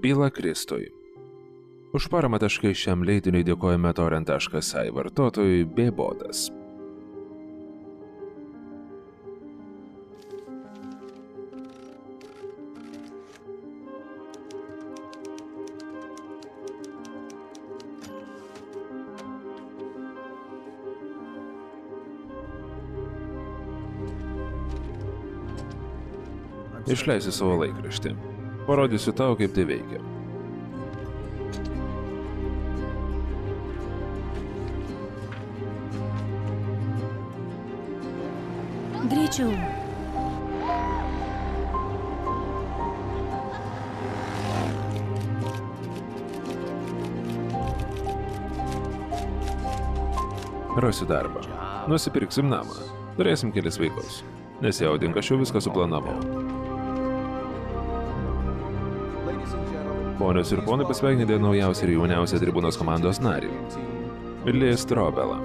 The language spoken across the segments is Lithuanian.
Byla Kristui. Už paramą taškai šiam leidiniui dėkojame torrent.ai vartotojui Bėbodas. Išleisiu savo laikraštį. Parodysiu tau, kaip tai veikia. Greičiau. Rasiu darbą. Nusipirksim namą. Turėsim kelis vaikus. Nesijaudink, aš jau viską suplanavau. Ponios ir ponai pasveikinti naujausią ir jauniausią tribūnos komandos narį. Vilija Strobela.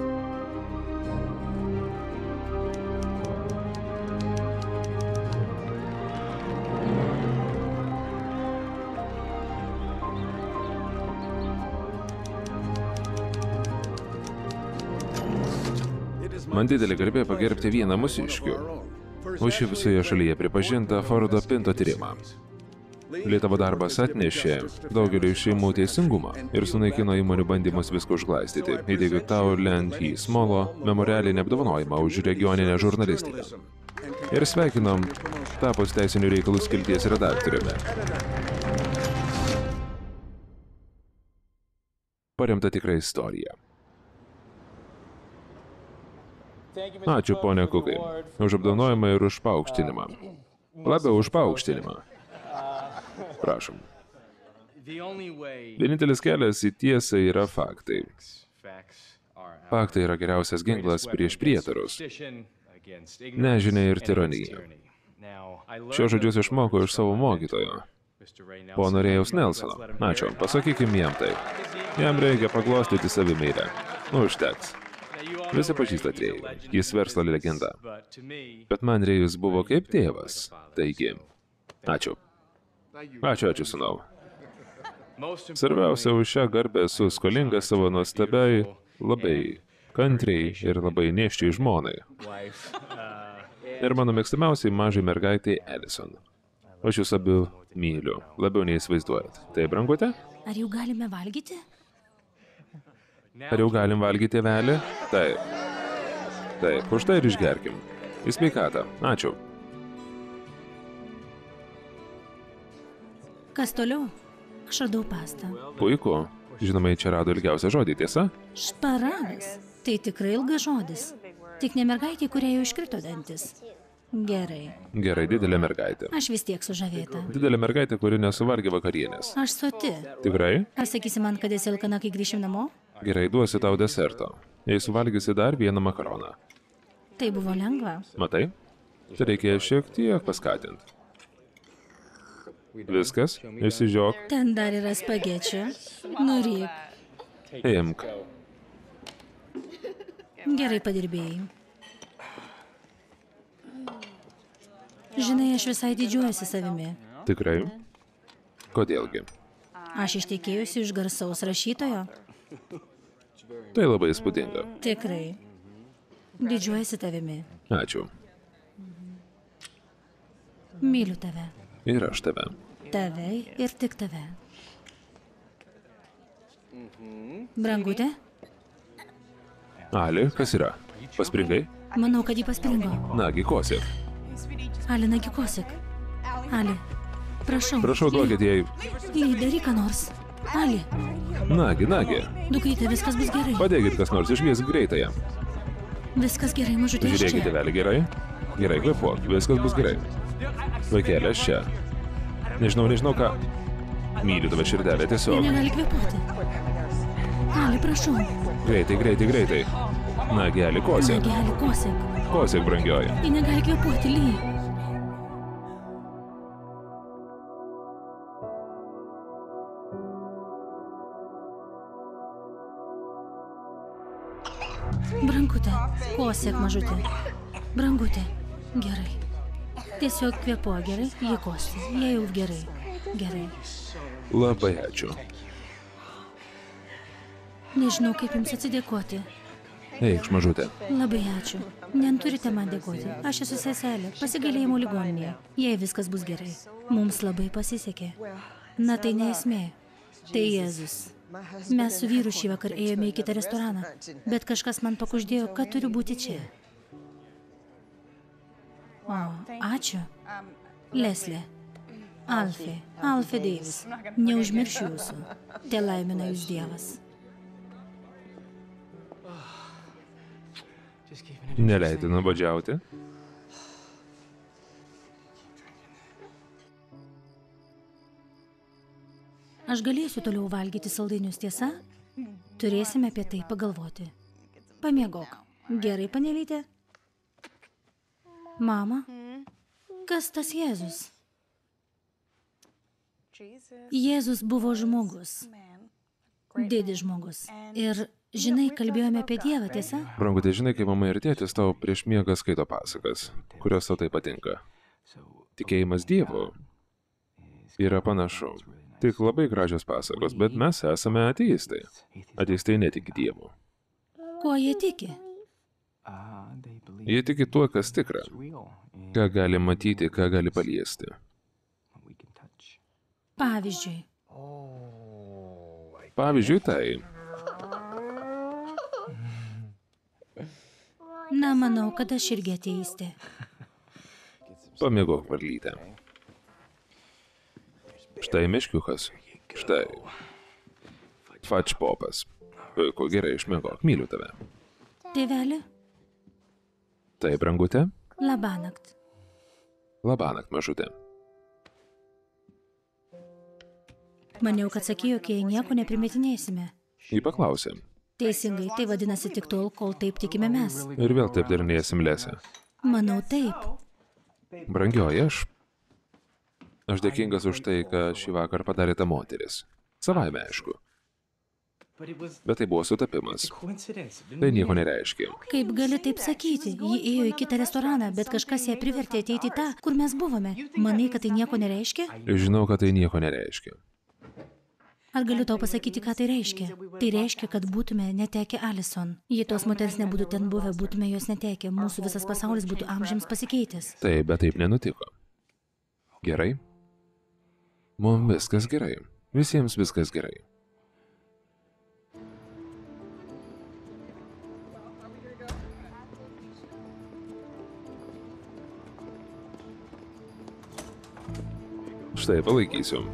Man didelė garbė pagerbti vieną mūsiškių. Už visoje šalyje pripažintą Fordo Pinto tyrimą. Lietuvo darbas atnešė daugeliu šeimų teisingumą ir sunaikino įmonių bandymus viską užglaistyti. Įdėgiu tau Land į Smolo memorialinį apdovanojimą už regioninę žurnalistiką. Ir sveikinom tapus teisinių reikalų skilties redaktoriumi. Paremta tikra istorija. Ačiū, ponia Kukai, už apdovanojimą ir už paukštinimą. Labiau už paukštinimą. Prašom. Vienintelis kelias į tiesą yra faktai. Faktai yra geriausias ginklas prieš prietarus, nežinia ir tironiją. Šios žodžius išmokau iš savo mokytojo, pono Rėjaus Nelsono. Ačiū, pasakykim jam tai. Jam reikia paglostyti savimylę. Užteks. Visi pažįsta Rėjų, jis verslo legenda. Bet man Rėjus buvo kaip tėvas. Taigi, ačiū. Ačiū, ačiū, sunau. Svarbiausia, už šią garbę esu skolingas savo nuostabiai, labai kantriai ir labai nieščiai žmonai. Ir mano mėgstamiausiai mažai mergaitai Ellison. Aš jūs abu myliu, labiau neįsivaizduojat. Tai brangutė? Ar jau galime valgyti? Ar jau galim valgyti velį? Taip. Taip, už tai ir išgerkim. Į sveikatą. Ačiū. Kas toliau? Aš radau pastą. Puiku. Žinoma, čia rado ilgiausią žodį, tiesa? Šparagas. Tai tikrai ilgas žodis. Tik ne mergaitė, kuriai jau iškrito dantis. Gerai. Gerai, didelė mergaitė. Aš vis tiek sužavėta. Didelė mergaitė, kuri nesuvargė vakarienės. Aš soti. Tikrai? Ar sakysi man, kad esi alkana, kai grįšim namo? Gerai, duosiu tau deserto. Jei suvalgysi dar vieną makaroną. Tai buvo lengva. Matai? Tai reikėjo šiek tiek paskatinti. Viskas, išsižiok, Ten dar yra spagečių. Nuryk. imk. Gerai padirbėjai. Žinai, aš visai didžiuojuosi savimi. Tikrai? Kodėlgi? Aš ištekėjusi iš garsaus rašytojo. Tai labai įspūdinga. Tikrai. Didžiuojuosi tavimi. Ačiū. Myliu tave. Ir aš tave. Tave ir tik tave. Brangutė, Ali, kas yra? Paspringai? manau, kad jį paspringo. Nagi, kosėk. Ali, nagi kosik. Ali, prašau. Prašau, duokit jai. Ly, daryk ką nors. Ali, Nagi, nagi. dukrytė, viskas bus gerai. Padėkit kas nors, iškvieskit greitąją. Viskas gerai, mažutė. Žiūrėkite, vėlį gerai. Gerai, kvepuok, viskas bus gerai. Vaikelė, aš čia. Nežinau, nežinau ką. Myliu tave širdelė, tiesiog. negali kvepuoti. Ali, prašau. Greitai, greitai, greitai. Na, geli, kosėk. Nagi, Ali, kosik. Kosėk, brangioji. Ji negali kvepuoti, Ly. Brangutė, kosėk mažutė. Brangutė, gerai. Tiesiog kvepuo gerai, jie kosi, jie jau gerai. Gerai. Labai ačiū. Nežinau, kaip jums atsidėkoti. Eikš, mažutė. Labai ačiū. Neturite man dėkoti. Aš esu seselė, pasigalėjimo ligoninėje. Jei viskas bus gerai. Mums labai pasisekė. Na tai neesmė. Tai Jėzus. Mes su vyru šį vakar ėjome į kitą restoraną, bet kažkas man pakuždėjo, kad turiu būti čia. O, ačiū. Leslė. Alfė. Alfė Deivis. Neužmiršiu jūsų. Te laimina jūs Dievas. Neleidai nuobodžiauti. Aš galėsiu toliau valgyti saldainius, tiesa? Turėsime apie tai pagalvoti. Pamiegok. Gerai, panelytė? Mama, kas tas Jėzus? Jėzus buvo žmogus. Didis žmogus. Ir, žinai, kalbėjome apie Dievą, tiesa? Brangutė, žinai, kai mama ir tėtis tau prieš miegą skaito pasakas, kurios tau tai patinka. Tikėjimas Dievu yra panašu. Tik labai gražios pasakos, bet mes esame ateistai. Ateistai netiki Dievu. Kuo jie tiki? Jie tiki tuo, kas tikra. Ką gali matyti, ką gali paliesti. Pavyzdžiui, Pavyzdžiui, tai. na, manau, kad aš irgi ateistė. Pamiegok varlytę. Štai meškiukas. Štai. Fačpopas. Puiku, gerai išmiegok, myliu tave. Tėvelė, Tai, brangutė, labanakt. labanakt mažutė. Maniau, kad sakėjo, jei nieko neprimetinėsime. Jį paklausė. Teisingai, tai vadinasi tik tol, kol taip tikime mes. Ir vėl taip darinėsim lesę. Manau, taip. Brangioji, aš. Aš dėkingas už tai, ką šį vakar padarė ta moteris. Savaime aišku. Bet tai buvo sutapimas. Tai nieko nereiškia. Kaip gali taip sakyti? Ji ėjo į kitą restoraną, bet kažkas ją privertė ateiti į tą, kur mes buvome. Manai, kad tai nieko nereiškia? Žinau, kad tai nieko nereiškia. Ar galiu tau pasakyti, ką tai reiškia? Tai reiškia, kad būtume netekę Alison. Jei tos moters nebūtų ten buvę, būtume jos netekę. Mūsų visas pasaulis būtų amžiams pasikeitęs. Taip, bet taip nenutiko. Gerai? Mums viskas gerai. Visiems viskas gerai. Štai palaikysiu.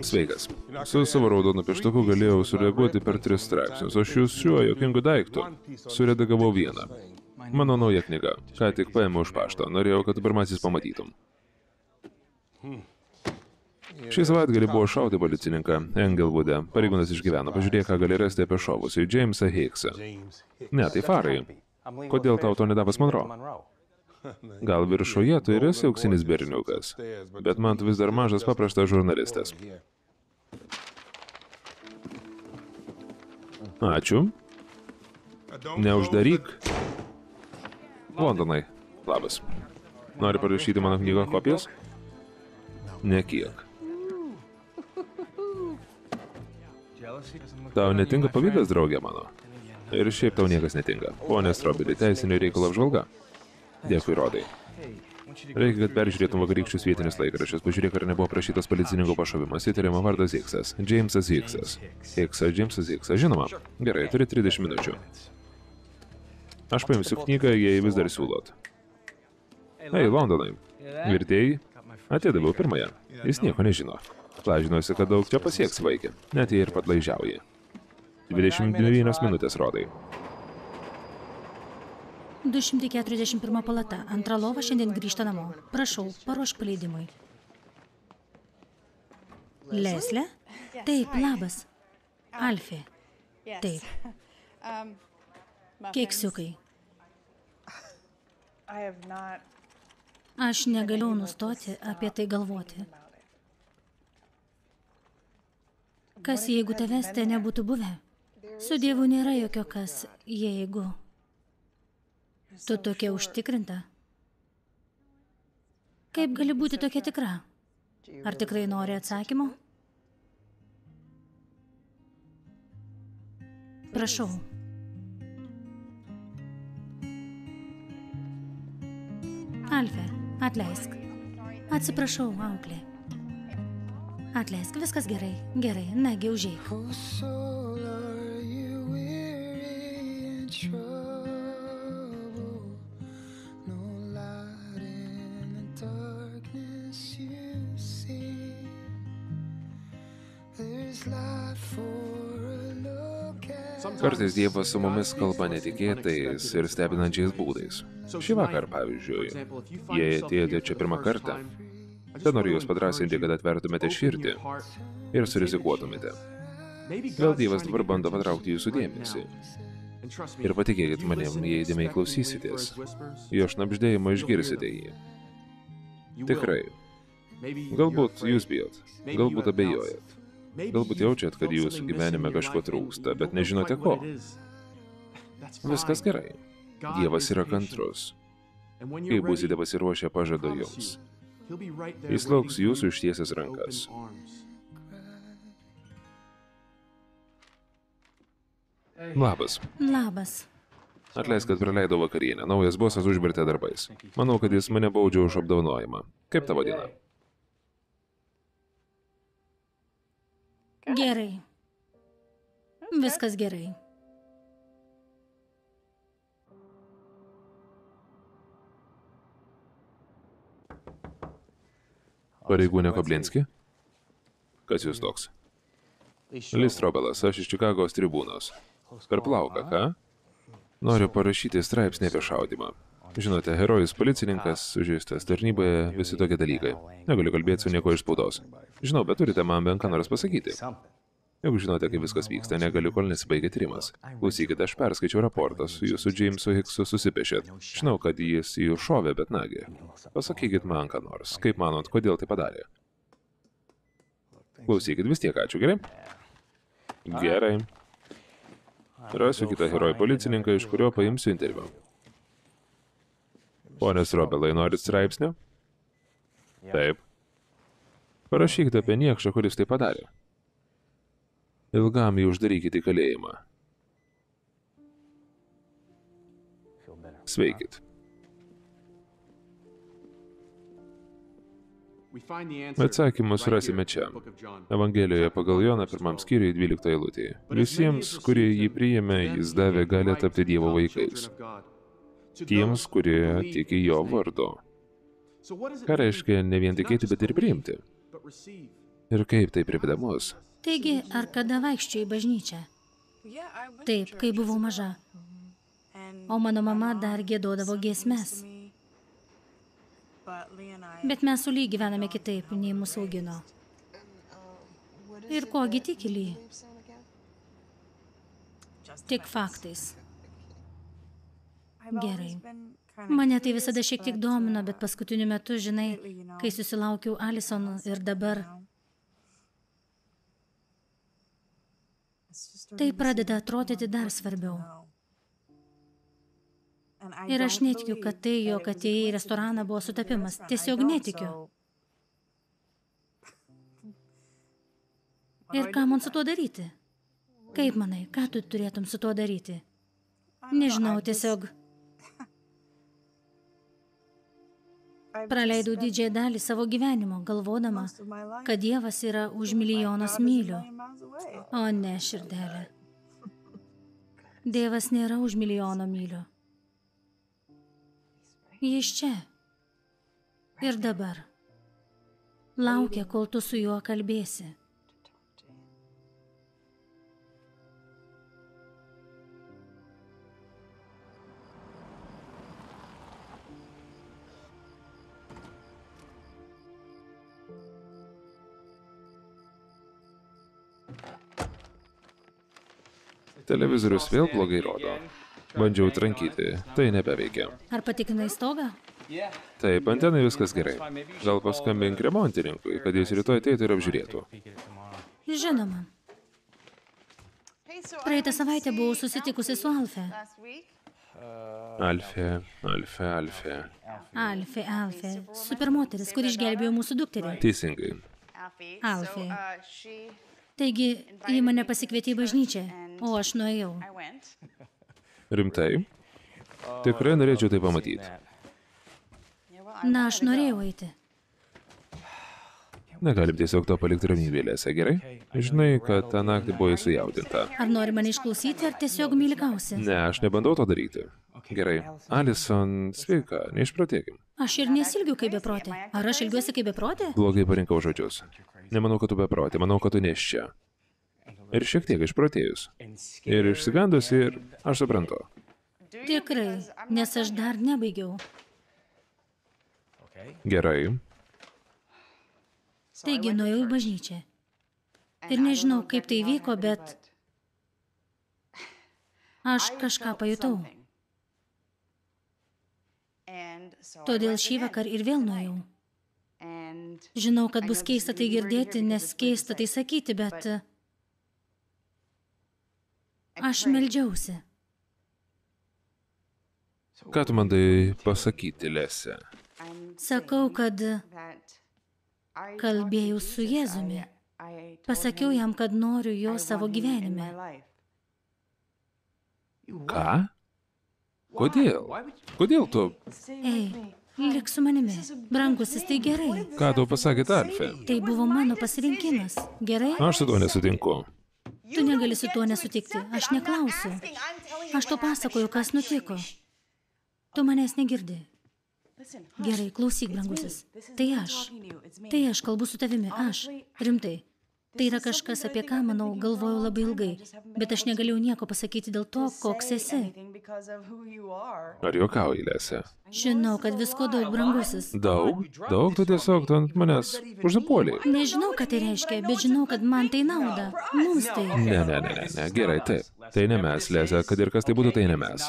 Sveikas. Su savo raudonu pieštuku galėjau sureaguoti per tris straipsnius, o šiuo šiuo jokingu daiktu suredagavau vieną. Mano nauja knyga. Ką tik paėmiau už paštą. Norėjau, kad pirmasis pamatytum. Šį savaitgalį buvo šauti policininką Engelvude. Pareigūnas išgyveno. Pažiūrėk, ką gali rasti apie šovusį Jamesą Hicksą. Ne, tai farai. Kodėl tau to nedavas Monro? Gal viršuje tu ir esi auksinis berniukas, bet man vis dar mažas paprastas žurnalistas. Ačiū. Neuždaryk. Londonai, labas. Nori parašyti mano knygos kopijas? Nekiek. Tau netinka pavydas, draugė mano. Ir šiaip tau niekas netinka. Pone Strobelį, teisinio reikalo apžvalga. Dėkui, Rodai. Reikia, kad peržiūrėtum vakarykščius vietinius laikraščius. Pažiūrėk, ar nebuvo prašytas policininko pašovimas. Įtariama vardas Hicksas. Jamesas Hicksas. Hicksas, Jamesas Hicksas. Žinoma. Gerai, turi 30 minučių. Aš paimsiu knygą, jei vis dar siūlot. Ei, Londonai. Vertėjai? Atidaviau pirmąją. Jis nieko nežino. Lažinuosi, kad daug čia pasieks vaikė. Net jei ir padlaižiauji. 29 minutės rodai. 241 palata. Antra lova šiandien grįžta namo. Prašau, paruošk paleidimui. Leslė? Taip, labas. Alfė. Taip. Keksiukai. Aš negaliu nustoti apie tai galvoti. Kas jeigu tavęs ten nebūtų buvę? Su Dievu nėra jokio kas, jeigu. Tu tokia užtikrinta? Kaip gali būti tokia tikra? Ar tikrai nori atsakymo? Prašau. Alfe, atleisk. Atsiprašau, auklė. Atleisk, viskas gerai. Gerai, nagi, užėjai. Kartais Dievas su mumis kalba netikėtais ir stebinančiais būdais. Šį vakar, pavyzdžiui, jei atėjote čia pirmą kartą, tai noriu jūs padrasinti, kad atvertumėte širdį ir surizikuotumėte. Gal Dievas dabar bando patraukti jūsų dėmesį. Ir patikėkit manim, jei įdėmiai klausysitės, jo šnapždėjimo išgirsite jį. Tikrai. Galbūt jūs bijot, galbūt abejojat. Galbūt jaučiat, kad jūsų gyvenime kažko trūksta, bet nežinote ko. Viskas gerai. Dievas yra kantrus. Kai būsite pasiruošę pažado jums, jis lauks jūsų ištiesęs rankas. Labas. Labas. Atleisk, kad praleidau vakarienę. Naujas bosas užvirtė darbais. Manau, kad jis mane baudžia už apdovanojimą. Kaip tavo diena? Gerai. Viskas gerai. Pareigūnė Koblinski? Kas jūs toks? Lis Trobelas, aš iš Čikagos tribūnos. Per plauką, ką? Noriu parašyti straipsnį apie šaudimą. Žinote, herojus policininkas, sužeistas tarnyboje, visi tokie dalykai. Negaliu kalbėti su nieko iš spaudos. Žinau, bet turite man bent ką nors pasakyti. Jeigu žinote, kaip viskas vyksta, negaliu, kol nesibaigia tyrimas. Klausykite, aš perskaičiau raportą, su jūsų Jamesu Hicksu susipešėt. Žinau, kad jis jų šovė, bet nagi. Pasakykit man ką nors. Kaip manot, kodėl tai padarė? Klausykit, vis tiek ačiū, gerai? Gerai. Rasiu kitą herojų policininką, iš kurio paimsiu interviu. Ponas Robelai, norit straipsnio? Taip. Parašykite apie niekšą, kuris tai padarė. Ilgam jį uždarykite į kalėjimą. Sveikit. Atsakymus rasime čia. Evangelijoje pagal Joną pirmam skyriui 12 eilutėje. Visiems, kurie jį priėmė, jis davė galę tapti Dievo vaikais. Tiems, kurie tiki jo vardu. Ką reiškia ne vien tikėti, bet ir priimti? Ir kaip tai priveda mus? Taigi, ar kada vaikščiai į bažnyčią? Taip, kai buvau maža. O mano mama dar gėdodavo giesmes. Bet mes su lyg gyvename kitaip, nei mūsų augino. Ir kogi tiki ly? Tik faktais. Gerai. Mane tai visada šiek tiek domino, bet paskutiniu metu, žinai, kai susilaukiau Alison ir dabar, tai pradeda atrodyti dar svarbiau. Ir aš netikiu, kad tai, jog atėjai į restoraną buvo sutapimas. Tiesiog netikiu. Ir ką man su tuo daryti? Kaip manai, ką tu turėtum su tuo daryti? Nežinau, tiesiog praleidau didžiąją dalį savo gyvenimo, galvodama, kad Dievas yra už milijonos mylių. O ne, širdelė. Dievas nėra už milijono mylių. Jis čia. Ir dabar. Laukia, kol tu su juo kalbėsi. Televizorius vėl blogai rodo. Bandžiau trankyti, tai nebeveikia. Ar patikinai stogą? Taip, antenai viskas gerai. Gal paskambink remontininkui, kad jis rytoj ateitų ir apžiūrėtų. Žinoma. Praeitą savaitę buvau susitikusi su Alfe. Alfė, Alfė, Alfė. Alfė, Alfė. Supermoteris, kuri išgelbėjo mūsų dukterį. Teisingai. Alfė. Taigi, ji mane pasikvietė į bažnyčią, o aš nuėjau. Rimtai? Tikrai norėčiau tai pamatyti. Na, aš norėjau eiti. Negalim tiesiog to palikti ramybėlėse, gerai? Žinai, kad tą naktį buvai sujaudinta. Ar nori mane išklausyti, ar tiesiog mylikausi? Ne, aš nebandau to daryti. Gerai. Alison, sveika, neišprotėkim. Aš ir nesilgiu kaip beprotė. Ar aš ilgiuosi kaip beprotė? Blogai parinkau žodžius. Nemanau, kad tu beprotė, manau, kad tu neščia. Ir šiek tiek išprotėjus. Ir išsigandus, ir aš suprantu. Tikrai, nes aš dar nebaigiau. Gerai. Taigi, nuėjau į bažnyčią. Ir nežinau, kaip tai vyko, bet aš kažką pajutau. Todėl šį vakar ir vėl nuėjau. Žinau, kad bus keista tai girdėti, nes keista tai sakyti, bet aš meldžiausi. Ką tu mandai pasakyti, Lese? Sakau, kad kalbėjau su Jėzumi. Pasakiau jam, kad noriu jo savo gyvenime. Ką? Kodėl? Kodėl tu? Ei, lik su manimi. Brangusis, tai gerai. Ką tau pasakė Alfė? Tai buvo mano pasirinkimas. Gerai? Aš su tuo nesutinku. Tu negali su tuo nesutikti. Aš neklausiu. Aš to pasakoju, kas nutiko. Tu manęs negirdi. Gerai, klausyk, brangusis. Tai aš. Tai aš kalbu su tavimi. Aš. Rimtai. Tai yra kažkas, apie ką, manau, galvojau labai ilgai. Bet aš negalėjau nieko pasakyti dėl to, koks esi. Ar juokauji, Lese? Žinau, kad visko daug, brangusis. Daug? Daug tu tiesiog tu ant manęs užsipuoliai. Nežinau, ką tai reiškia, bet žinau, kad man tai nauda. Mums tai. Ne, ne, ne, ne, ne, gerai, taip. Tai ne mes, Lese, kad ir kas tai būtų, tai ne mes.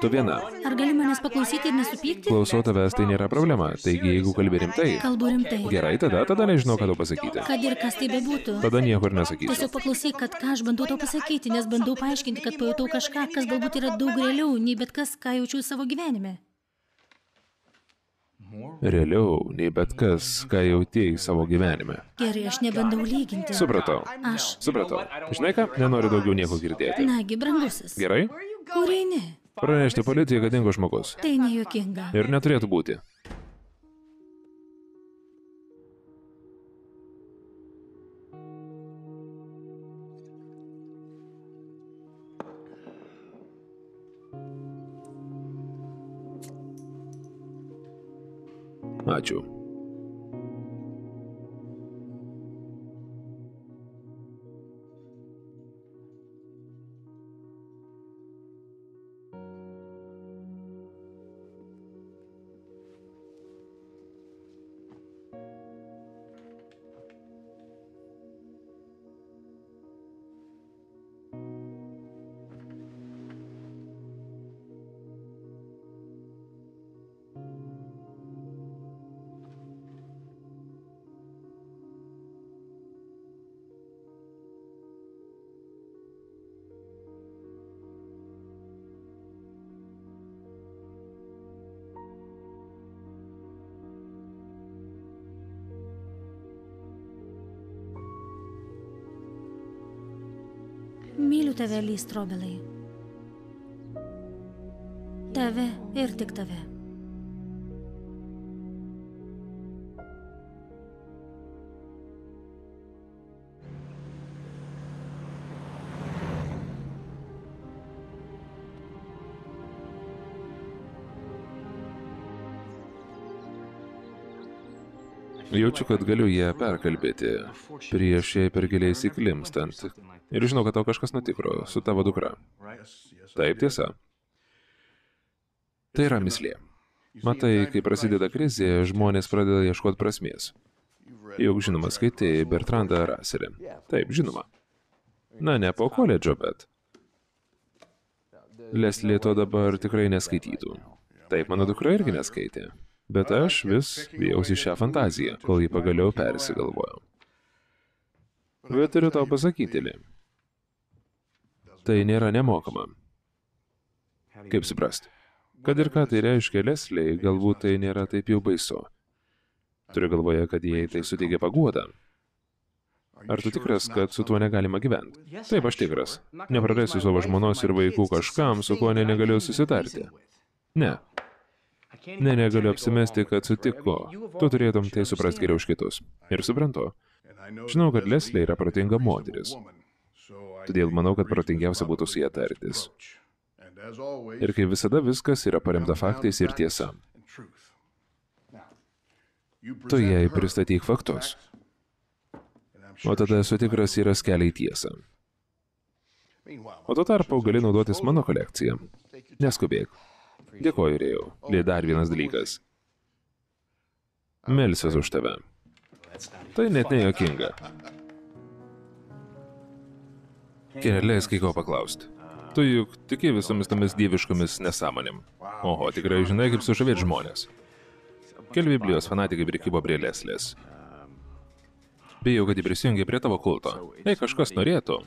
Tu viena. Ar gali manęs paklausyti ir nesupykti? Klausau tavęs, tai nėra problema. Taigi, jeigu kalbi rimtai. Kalbu rimtai. Gerai, tada, tada nežinau, ką tau pasakyti. Kad ir kas tai bebūtų. Tada nieko ir nesakysiu. Tiesiog paklausyk, kad ką aš bandau tau pasakyti, nes bandau paaiškinti, kad pajutau kažką, kas galbūt yra daug realiau nei bet kas, ką jaučiu savo gyvenime. Realiau nei bet kas, ką jautėjai savo gyvenime. Gerai, aš nebandau lyginti. Supratau. Aš. Supratau. Žinai ką, nenoriu daugiau nieko girdėti. Nagi, brangusis. Gerai? Kur eini? Pranešti policijai, kad dingo žmogus. Tai nejuokinga. Ir neturėtų būti. Ačiū. Tave, lystrobelai. Tave ir tik tave. Jaučiu, kad galiu ją perkalbėti prieš jai per giliai įsiklimstant. Ir žinau, kad tau kažkas nutiko su tavo dukra. Taip tiesa. Tai yra mislė. Matai, kai prasideda krizė, žmonės pradeda ieškoti prasmės. Juk žinoma, skaitai Bertrandą Raselį. Taip, žinoma. Na, ne po koledžo, bet. Leslie to dabar tikrai neskaitytų. Taip, mano dukra irgi neskaitė. Bet aš vis vėjausi šią fantaziją, kol jį pagaliau persigalvojau. Bet turiu tau pasakyti, Li. Tai nėra nemokama. Kaip suprasti? Kad ir ką tai reiškia Lesliai, galbūt tai nėra taip jau baisu. Turiu galvoje, kad jai tai suteikia paguodą. Ar tu tikras, kad su tuo negalima gyventi? Taip, aš tikras. Neprarasiu savo žmonos ir vaikų kažkam, su kuo ne negaliu susitarti. Ne. Ne, negaliu apsimesti, kad sutiko. Tu turėtum tai suprasti geriau už kitus. Ir suprantu. Žinau, kad Leslie yra protinga moteris. Todėl manau, kad protingiausia būtų su ją tartis. Ir kaip visada viskas yra paremta faktais ir tiesa. Tu jai pristatyk faktus. O tada esu tikras yra keliai tiesą. O tuo tarpu gali naudotis mano kolekciją. Neskubėk. Dėkoju, Rėjau. Ir dar vienas dalykas. Melsiuos už tave. Tai net nejokinga. Kere, leisk kai ko paklausti. Tu juk tiki visomis tomis dieviškomis nesąmonėm. Oho, tikrai žinai, kaip sužavėti žmonės. Keli Biblijos fanatikai prikybo prie Leslės. Bijau, kad jį prisijungė prie tavo kulto. Jei kažkas norėtų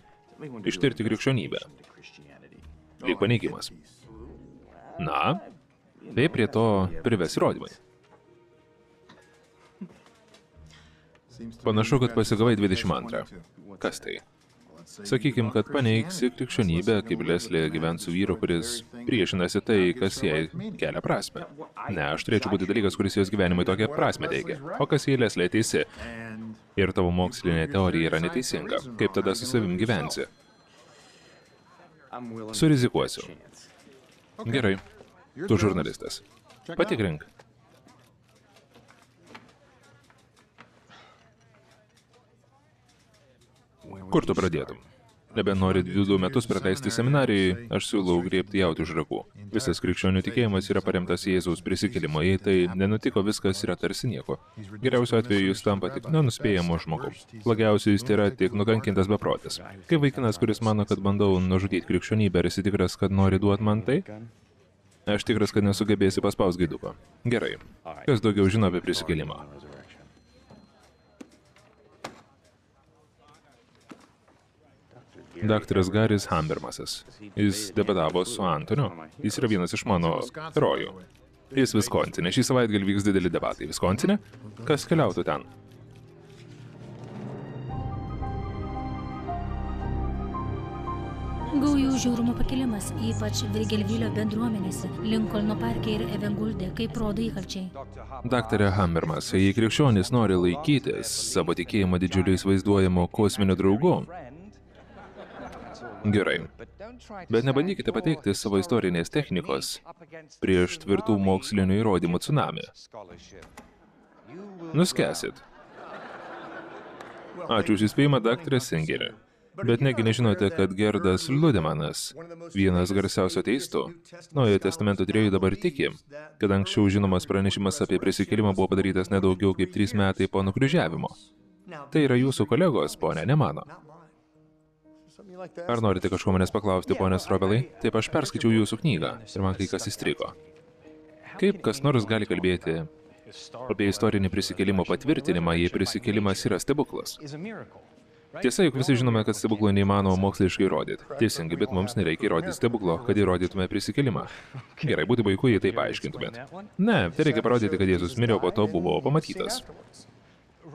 ištirti krikščionybę. Lyg paneigimas. Na, tai prie to prives įrodymai. Panašu, kad pasigavai 22. Kas tai? Sakykim, kad paneigsi krikščionybę, kaip Leslė gyvent su vyru, kuris priešinasi tai, kas jai kelia prasme. Ne, aš turėčiau būti dalykas, kuris jos gyvenimui tokią prasme teikia. O kas jei Leslė teisi? Ir tavo mokslinė teorija yra neteisinga. Kaip tada su savim gyvensi? Surizikuosiu. Gerai. Tu žurnalistas. Patikrink. Kur tu pradėtum? Nebenori du metus prakaisti seminarijai, aš siūlau griebti jauti už rakų. Visas krikščionių tikėjimas yra paremtas Jėzaus prisikėlimo, jei tai nenutiko, viskas yra tarsi nieko. Geriausiu atveju jis tampa tik nenuspėjamo žmogaus. Blogiausiu jis yra tik nukankintas beprotis. Kaip vaikinas, kuris mano, kad bandau nužudyti krikščionybę, ar esi tikras, kad nori duoti man tai? Aš tikras, kad nesugebėsi paspaus gaiduko. Gerai. Kas daugiau žino apie prisikėlimą? Daktaras Garis Hambermasas. Jis debatavo su Antoniu. Jis yra vienas iš mano herojų. Jis Viskonsinė. Šį savaitgalį vyks dideli debatai. Viskonsinė? Kas keliautų ten? Gaujų žiaurumo pakilimas, ypač Virgelvilio bendruomenėse, Linkolno parke ir Evenguldė, kaip rodo įkalčiai. Daktarė Hambermas, jei krikščionys nori laikytis savo tikėjimo didžiuliais vaizduojamo kosminio draugu, Gerai. Bet nebandykite pateikti savo istorinės technikos prieš tvirtų mokslinių įrodymų tsunami. Nuskesit. Ačiū už įspėjimą, daktarė Singerį. Bet negi nežinote, kad Gerdas Ludemanas, vienas garsiausio teistų, Naujojo testamento tyrėjų dabar tiki, kad anksčiau žinomas pranešimas apie prisikėlimą buvo padarytas nedaugiau kaip trys metai po nukryžiavimo. Tai yra jūsų kolegos, ponė, ne mano. Ar norite kažko manęs paklausti, ponės Robelai? Taip, aš perskaičiau jūsų knygą ir man kai kas įstrigo. Kaip kas nors gali kalbėti apie istorinį prisikėlimo patvirtinimą, jei prisikėlimas yra stebuklas? Tiesa, juk visi žinome, kad stebuklo neįmanoma moksliškai įrodyti. Teisingai, bet mums nereikia įrodyti stebuklo, kad įrodytume prisikėlimą. Gerai, būtų puiku, jei tai paaiškintumėt. Ne, tai reikia parodyti, kad Jėzus mirė, o po to buvo pamatytas.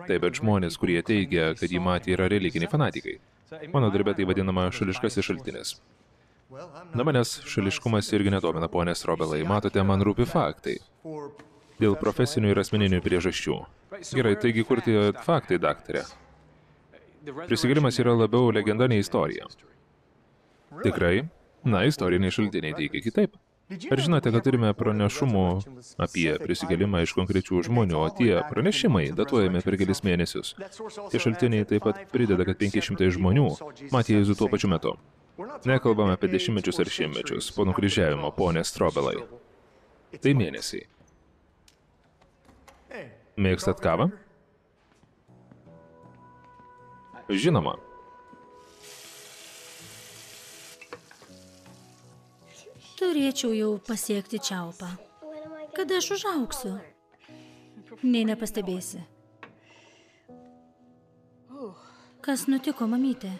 Taip, bet žmonės, kurie teigia, kad jį matė, yra religiniai fanatikai. Mano darbė tai vadinama šališkasis šaltinis. Na manęs šališkumas irgi nedomina, ponės Robelai. Matote, man rūpi faktai. Dėl profesinių ir asmeninių priežasčių. Gerai, taigi kur tie faktai, daktarė? Prisigalimas yra labiau legenda nei istorija. Tikrai? Na, istoriniai šaltiniai teigia kitaip. Ar žinote, kad turime pranešumų apie prisikelimą iš konkrečių žmonių, o tie pranešimai datuojami per kelis mėnesius? Tie šaltiniai taip pat prideda, kad 500 žmonių matė Jėzų tuo pačiu metu. Nekalbame apie dešimtmečius ar šimtmečius po nukryžiavimo, ponė Strobelai. Tai mėnesiai. Mėgstat kavą? Žinoma. Turėčiau jau pasiekti čiaupą. Kada aš užauksiu? Nei nepastebėsi. Kas nutiko, mamytė?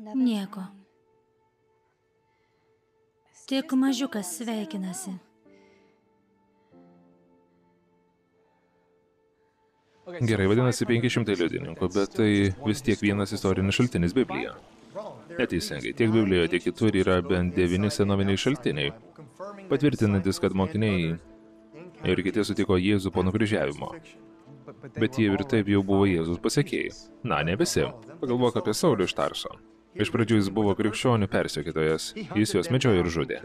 Nieko. Tik mažiukas sveikinasi. Gerai, vadinasi 500 liudininkų, bet tai vis tiek vienas istorinis šaltinis Biblija. Neteisingai, tiek Biblijoje, tiek kitur yra bent devyni senoviniai šaltiniai, patvirtinantis, kad mokiniai ir kiti sutiko Jėzų po nukryžiavimo. Bet jie ir taip jau buvo Jėzus pasiekėjai. Na, ne visi. Pagalvok apie Saulį iš Tarso. Iš pradžių jis buvo krikščionių persekiotojas, jis juos medžiojo ir žudė.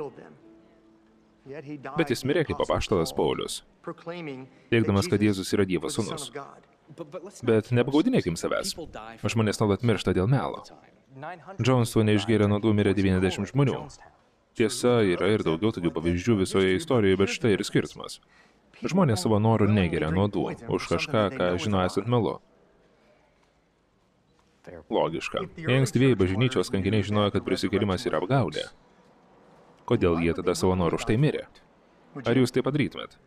Bet jis mirė kaip apaštalas Paulius, teikdamas, kad Jėzus yra Dievo sūnus. Bet nepagaudinėkim savęs. Žmonės nuolat miršta dėl melo. Džonstone išgėrė nuodų mirė 90 žmonių. Tiesa, yra ir daugiau tokių pavyzdžių visoje istorijoje, bet štai ir skirtumas. Žmonės savo norų negeria nuodų už kažką, ką žino esant melu. Logiška. Jei ankstyvieji bažnyčios kankiniai žinojo, kad prisikėlimas yra apgaulė, kodėl jie tada savo norų už tai mirė? Ar jūs tai padarytumėt?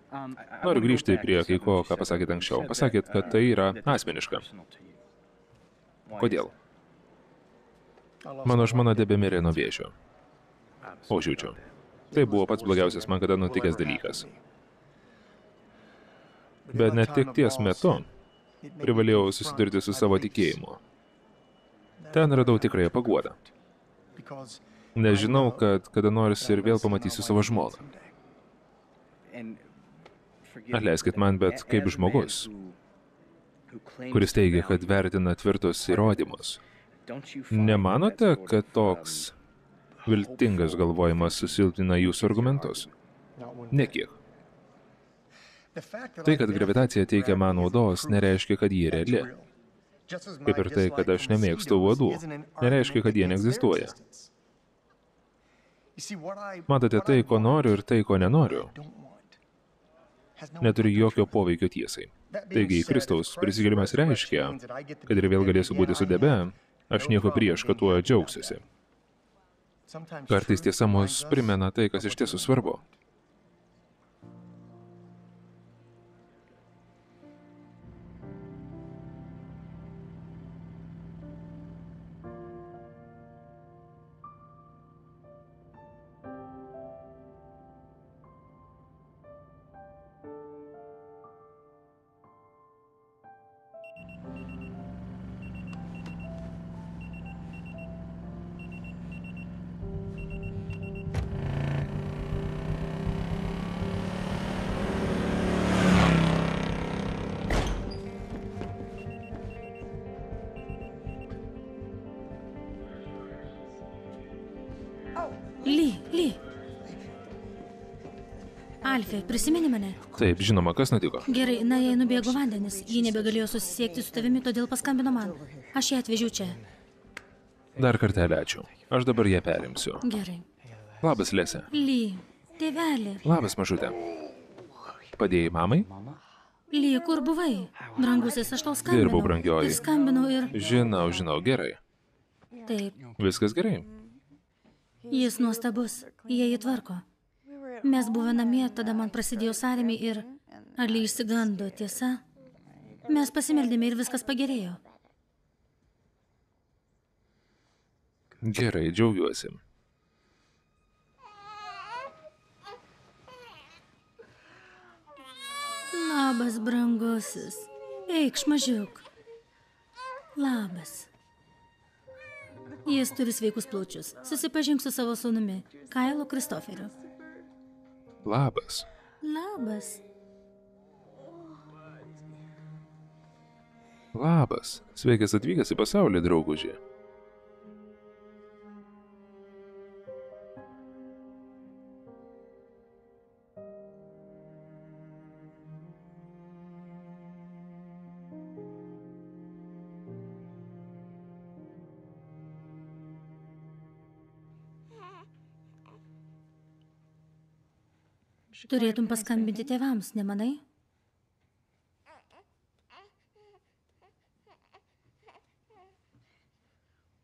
Noriu grįžti prie kai ko, ką pasakėt anksčiau. Pasakėt, kad tai yra asmeniška. Kodėl? Mano žmona debemirė nuo vėžio. O žiūčiu. Tai buvo pats blogiausias man kada nutikęs dalykas. Bet net tik ties metu privalėjau susidurti su savo tikėjimu. Ten radau tikrąją paguodą. Nes žinau, kad kada nors ir vėl pamatysiu savo žmoną. Atleiskit man, bet kaip žmogus, kuris teigia, kad vertina tvirtus įrodymus, nemanote, kad toks viltingas galvojimas susilpnina jūsų argumentus? Nekiek. Tai, kad gravitacija teikia man naudos, nereiškia, kad ji reali. Kaip ir tai, kad aš nemėgstu uodų, nereiškia, kad jie neegzistuoja. Matote, tai, ko noriu ir tai, ko nenoriu, neturi jokio poveikio tiesai. Taigi, Kristaus prisikėlimas reiškia, kad ir vėl galėsiu būti su debe, aš nieko prieš, kad tuo džiaugsiuosi. Kartais tiesa mus primena tai, kas iš tiesų svarbu. Alfė, prisimeni mane? Taip, žinoma, kas nutiko. Gerai, na jei nubėgo vandenis, ji nebegalėjo susisiekti su tavimi, todėl paskambino man. Aš ją atvežiau čia. Dar kartelį ačiū. Aš dabar ją perimsiu. Gerai. Labas, Lėse. Ly, tėvelė. Labas, mažutė. Padėjai mamai? Ly, kur buvai? Brangusis, aš tau skambinau. Dirbau, brangioji. Ir skambinau ir... Žinau, žinau, gerai. Taip, Viskas gerai. jis nuostabus. Jie jį tvarko. Mes buvome namie, tada man prasidėjo sąrėmį ir... Ar Ly išsigando, tiesa? Mes pasimeldėme ir viskas pagerėjo. Gerai, džiaugiuosi. Labas, brangusis. Eikš, mažiuk. Labas. Jis turi sveikus plaučius. Susipažink su savo sūnumi, Kailu Kristoferiu. Labas. Labas. Labas. Sveikas atvykęs į pasaulį, draugužė. Turėtum paskambinti tėvams, nemanai?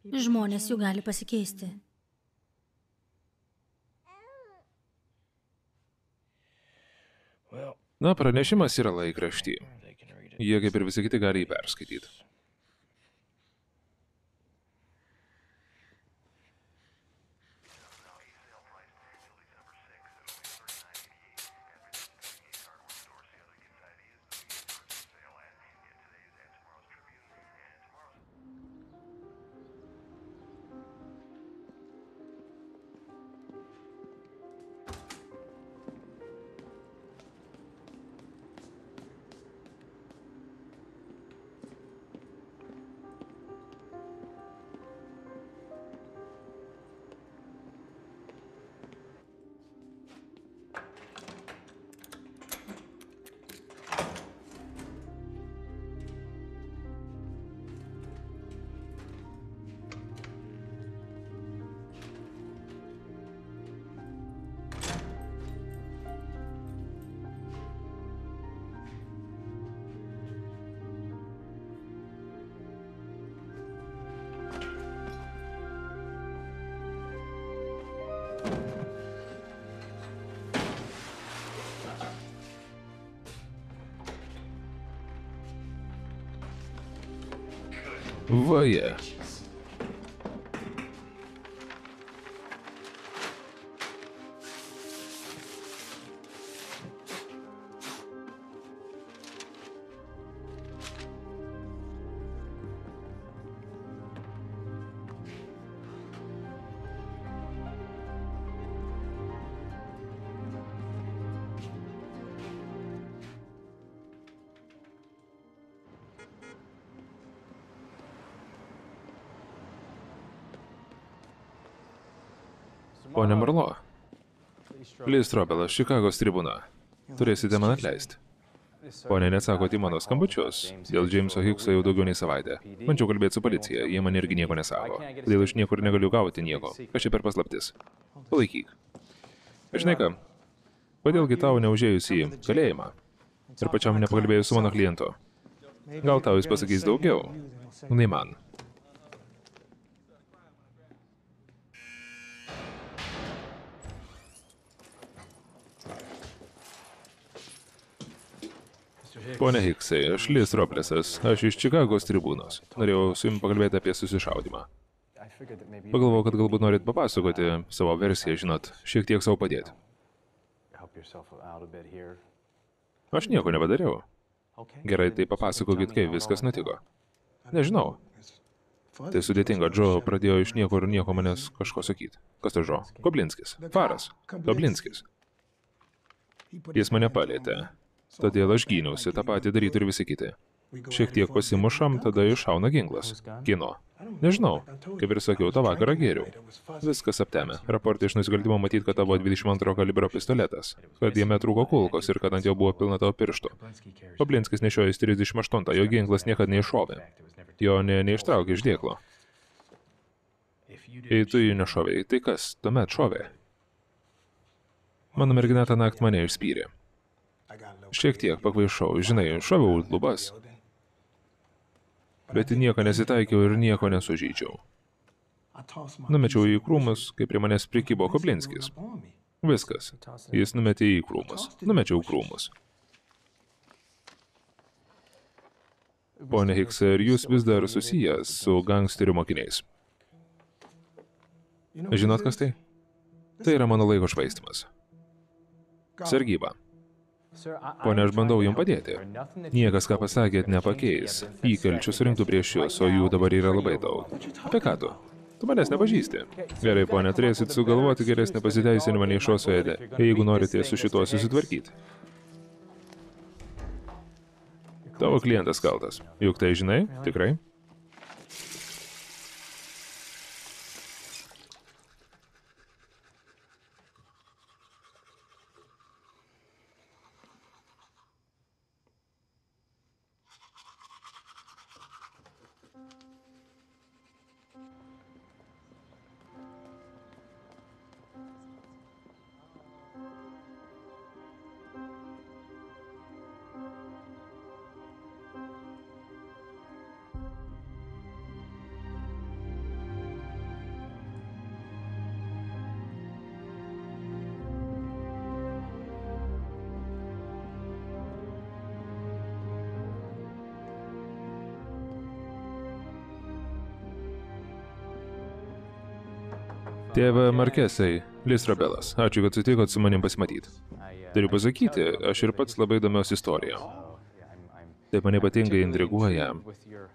Žmonės jų gali pasikeisti. Na, pranešimas yra laikrašty. Jie, kaip ir visi kiti, gali jį perskaityti. Voyeur. Lis Robelas, Čikagos tribuna. Turėsite man atleisti. Pone, neatsakote į mano skambučius. Dėl Jameso Hickso jau daugiau nei savaitę. Bandžiau kalbėti su policija, jie man irgi nieko nesako. Todėl aš niekur negaliu gauti nieko. Kas čia per paslaptis? Palaikyk. Žinai ką, kodėlgi tau neužėjus į kalėjimą ir pačiam nepakalbėjus su mano klientu? Gal tau jis pasakys daugiau? Nei man. Pone Hiksai, aš Lis Roplesas, aš iš Čikagos tribūnos. Norėjau su jums pakalbėti apie susišaudimą. Pagalvojau, kad galbūt norit papasakoti savo versiją, žinot, šiek tiek savo padėti. Aš nieko nepadariau. Gerai, tai papasakokit, kaip viskas nutiko. Nežinau. Tai sudėtinga, Džo pradėjo iš niekur nieko manęs kažko sakyti. Kas tai Džo? Koblinskis. Faras. Koblinskis. Jis mane palėtė. Todėl aš gyniausi, tą patį darytų ir visi kiti. Šiek tiek pasimušam, tada iššauna ginklas. Kino. Nežinau, kaip ir sakiau, tą vakarą gėriau. Viskas aptemė. Raportai iš nusikaltimo matyti, kad tavo 22 kalibro pistoletas, kad jame trūko kulkos ir kad ant jo buvo pilna tavo pirštų. Pablinskis nešiojęs 38, jo ginklas niekada neiššovė. Jo ne, neištraukė iš dėklo. Jei tu jį nešovėjai, tai kas tuomet šovė? Mano mergina tą naktį mane išspyrė. Šiek tiek pakvaišau, žinai, šoviau lubas. Bet į nieką nesitaikiau ir nieko nesužydžiau. Numečiau į krūmus, kai prie manęs prikybo Koblinskis. Viskas. Jis numetė į krūmus. Numečiau krūmus. Pone Hiks, ar jūs vis dar susijęs su gangsterių mokiniais? Žinot, kas tai? Tai yra mano laiko švaistimas. Sargyba. Pone, aš bandau jums padėti. Niekas, ką pasakėt, nepakeis. Įkalčių surinktų prieš jūs, o jų dabar yra labai daug. Apie ką tu? Tu manęs nepažįsti. Gerai, ponė, turėsit sugalvoti geresnį pasiteisinimą nei šio suėdė, jeigu norite su šituo susitvarkyti. Tavo klientas kaltas. Juk tai žinai? Tikrai? Tėve Markesai, Lis Rabelas, ačiū, kad sutikot su manim pasimatyti. Turiu pasakyti, aš ir pats labai domiuosi istorija. Taip mane ypatingai intriguoja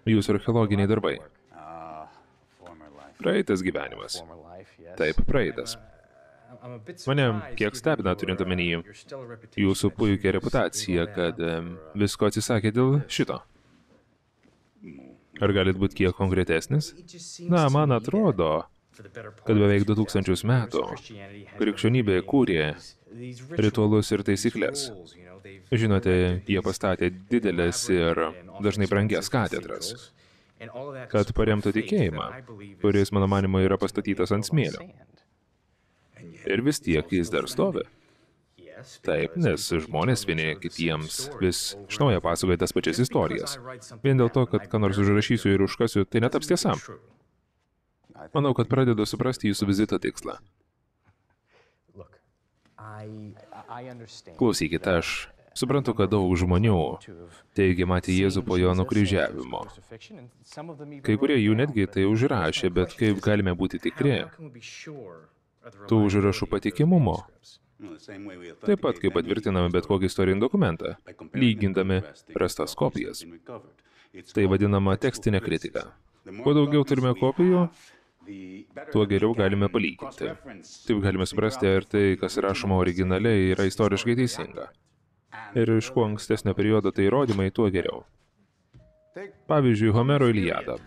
jūsų archeologiniai darbai. Praeitas gyvenimas. Taip, praeitas. Mane kiek stebina turint omeny jūsų puikia reputacija, kad visko atsisakė dėl šito. Ar galit būti kiek konkretesnis? Na, man atrodo, kad beveik 2000 metų krikščionybė kūrė ritualus ir taisyklės. Žinote, jie pastatė didelės ir dažnai brangias katedras, kad paremtų tikėjimą, kuris, mano manimo, yra pastatytas ant smėlio. Ir vis tiek jis dar stovi. Taip, nes žmonės vieni kitiems vis iš naujo pasakoja tas pačias istorijas. Vien dėl to, kad ką nors užrašysiu ir užkasiu, tai netaps tiesa. Manau, kad pradedu suprasti jūsų vizito tikslą. Klausykit, aš Suprantu, kad daug žmonių teigia matė Jėzų po jo nukryžiavimo. Kai kurie jų netgi tai užrašė, bet kaip galime būti tikri tų užrašų patikimumo? Taip pat, kaip patvirtiname bet kokį istorinį dokumentą, lygindami rastas kopijas. Tai vadinama tekstinė kritika. Kuo daugiau turime kopijų, tuo geriau galime palyginti. Taip galime suprasti, ar tai, kas rašoma originaliai, yra istoriškai teisinga. Ir iš kuo ankstesnio periodo tai įrodymai, tuo geriau. Pavyzdžiui, Homero Iliada.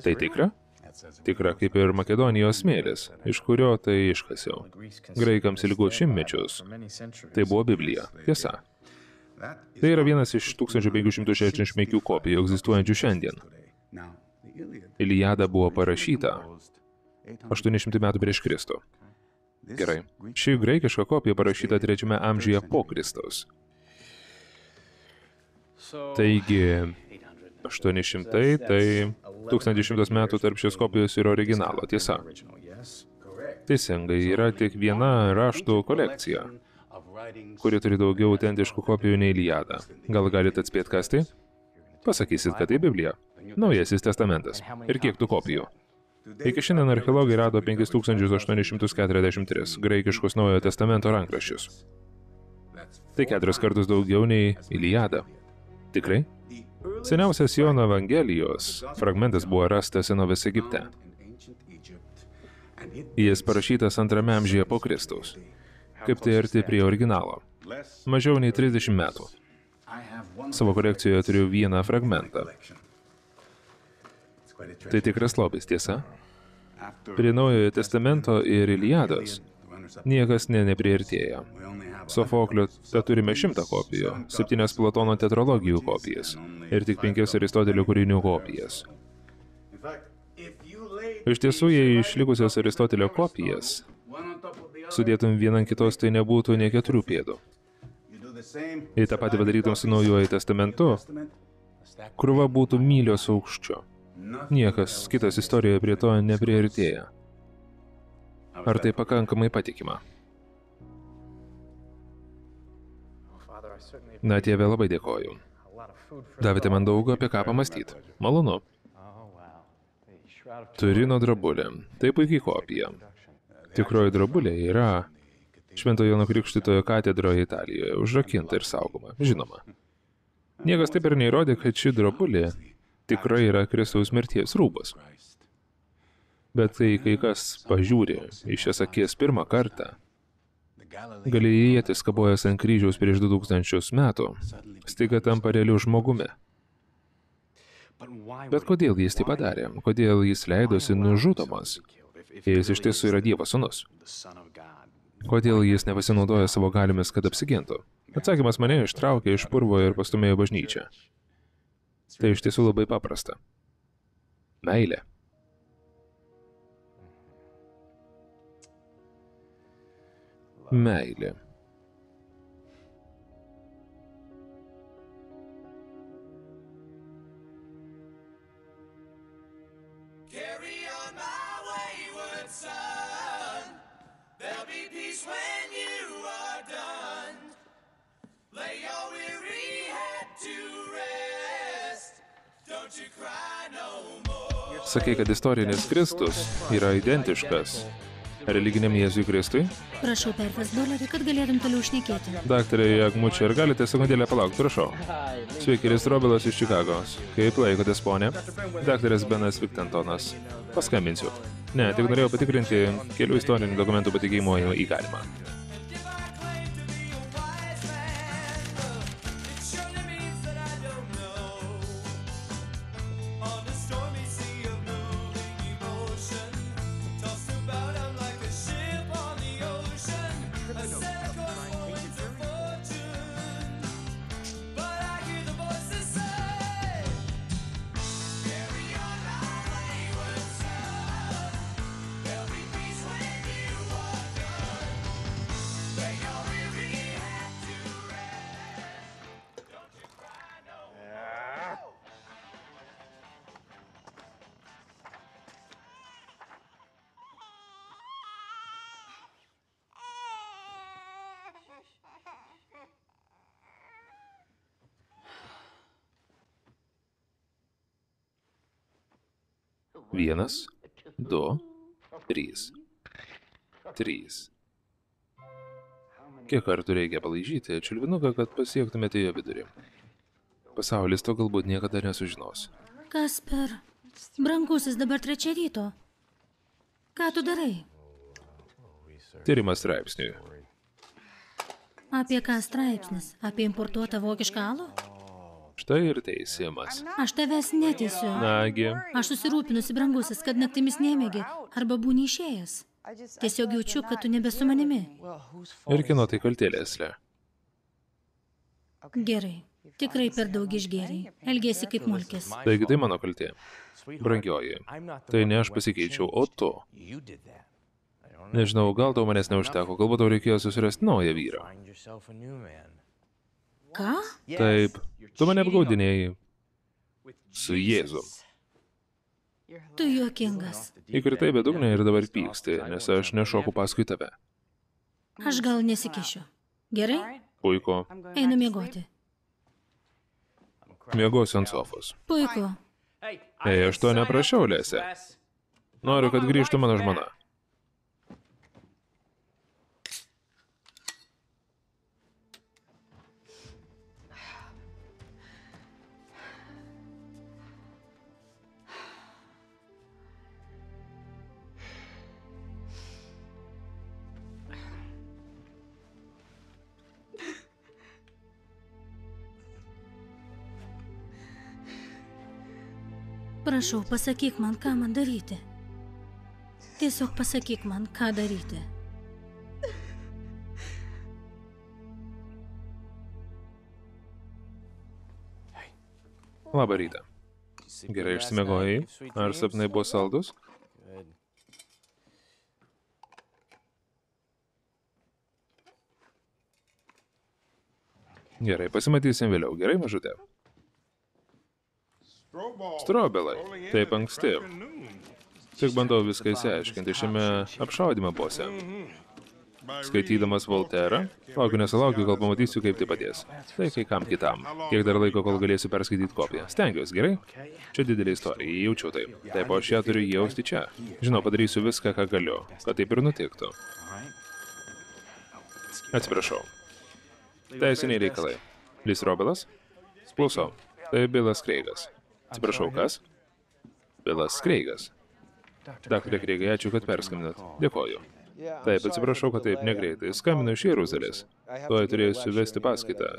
Tai tikra? Tikra kaip ir Makedonijos smėlis, iš kurio tai iškasiau. Graikams ilgu šimtmečius. Tai buvo Biblija. Tiesa. Tai yra vienas iš 1565 kopijų egzistuojančių šiandien. Iliada buvo parašyta 800 metų prieš Kristų. Gerai. Ši graikiška kopija parašyta trečiame amžiuje po Kristaus. Taigi, 800, tai 1100 metų tarp šios kopijos ir originalo, tiesa. Teisingai, yra tik viena raštų kolekcija, kuri turi daugiau autentiškų kopijų nei Iliada. Gal galite atspėti, kas tai? Pasakysit, kad tai Biblija. Naujasis testamentas. Ir kiek tų kopijų? Iki šiandien archeologai rado 5843 graikiškus Naujojo testamento rankraščius. Tai keturis kartus daugiau nei Iliada. Tikrai? Seniausias Jono Evangelijos fragmentas buvo rastas senovės Egipte. Jis parašytas antrame amžiuje po Kristaus. Kaip tai arti prie originalo. Mažiau nei 30 metų. Savo kolekcijoje turiu vieną fragmentą. Tai tikras lobis, tiesa? Prie Naujojo testamento ir Iliados niekas ne nepriartėja. Sofoklio te turime šimtą kopijų, septynias Platono tetralogijų kopijas ir tik penkias Aristotelio kūrinių kopijas. Iš tiesų, jei išlikusias Aristotelio kopijas sudėtum vieną ant kitos, tai nebūtų ne keturių pėdų. Jei tą patį padarytum su naujoju testamentu, krūva būtų mylios aukščio. Niekas kitas istorijoje prie to nepriartėja. Ar tai pakankamai patikima? Na, tėvė, labai dėkoju. Davėte man daug apie ką pamastyti. Malonu. Turino drabulė. Tai puikiai kopija. Tikroji drabulė yra Švento Jono Krikštitojo katedroje Italijoje, užrakinta ir saugoma, žinoma. Niekas taip ir neįrodė, kad ši drabulė tikrai yra Kristaus mirties rūbas. Bet kai kai kas pažiūri iš šias akies pirmą kartą, Galilėjietis kabojęs ant kryžiaus prieš 2000 metų, staiga tampa realiu žmogumi. Bet kodėl jis tai padarė? Kodėl jis leidosi nužudomas? Jis iš tiesų yra Dievo sūnus. Kodėl jis nepasinaudoja savo galimis, kad apsigintų? Atsakymas mane ištraukė iš purvo ir pastumėjo bažnyčią. Tai iš tiesų labai paprasta. Meilė. Meilė. Sakai, kad istorinis Kristus yra identiškas religiniam Jėzui Kristui? Prašau perves dolerį, kad galėtum toliau šnekėti. Daktarė Jagmučia, ar galite sekundėlę palaukti, prašau? Sveiki, Ristrobilas iš Čikagos. Kaip laikotės, ponė? Daktaras Benas Viktentonas. Paskambinsiu. Ne, tik norėjau patikrinti kelių istorinių dokumentų patikimo į Vienas, du, trys. Trys. Kiek kartų reikia palaižyti čiulvinuką, kad pasiektumėte jo vidurį? Pasaulis to galbūt niekada nesužinos. Kasper, brangusis dabar trečia ryto. Ką tu darai? Tyrimas straipsniui. Apie ką straipsnis? Apie importuotą vokišką alų? Štai ir teisimas. Aš tavęs neteisiu. Nagi, Aš susirūpinusi, brangusis, kad naktimis nemėgi arba būni išėjęs. Tiesiog jaučiu, kad tu nebe su manimi. ir kino tai kaltėlėsle. Gerai. Tikrai per daug išgėriai. Elgėsi kaip mulkis. Taigi tai mano kaltė. Brangioji, tai ne aš pasikeičiau, o tu. Nežinau, gal tau manęs neužteko, galbūt tau reikėjo susirasti naują vyrą. Ką? Taip, tu mane apgaudinėjai su Jėzu. Tu juokingas. Įkritai bedugnė ir dabar pyksti, nes aš nešoku paskui tave. Aš gal nesikišiu. Gerai? Puiku, Einu miegoti. miegosiu ant sofos. Puiku. Ei, aš to neprašiau, Lėse. Noriu, kad grįžtų mano žmona. Prašau, pasakyk man, ką man daryti. Tiesiog pasakyk man, ką daryti. Labą rytą. Gerai išsimegojai? Ar sapnai buvo saldus? Gerai, pasimatysim vėliau. Gerai, mažutė? Strobelai. Taip anksti. Tik bandau viską įsiaiškinti šiame apšaudime bose. Skaitydamas Volterą, laukiu nesulaukiu, kol pamatysiu, kaip tai padės. Tai kai kam kitam. Kiek dar laiko, kol galėsiu perskaityti kopiją. Stengiuosi, gerai? Čia didelė istorija, jaučiu taip. Taip, o aš ją turiu jausti čia. Žinau, padarysiu viską, ką galiu, kad taip ir nutiktų. Atsiprašau. Teisiniai reikalai. Lis Robelas? Klausau. Tai Bilas Kreigas. Atsiprašau, kas? Bilas Kreigas. Daktarė Kreigai, ačiū, kad perskambinat. Dėkoju. Taip, atsiprašau, kad taip negreitai. Skambinu iš Jeruzalės. Tuoj turėsiu vesti paskaitą.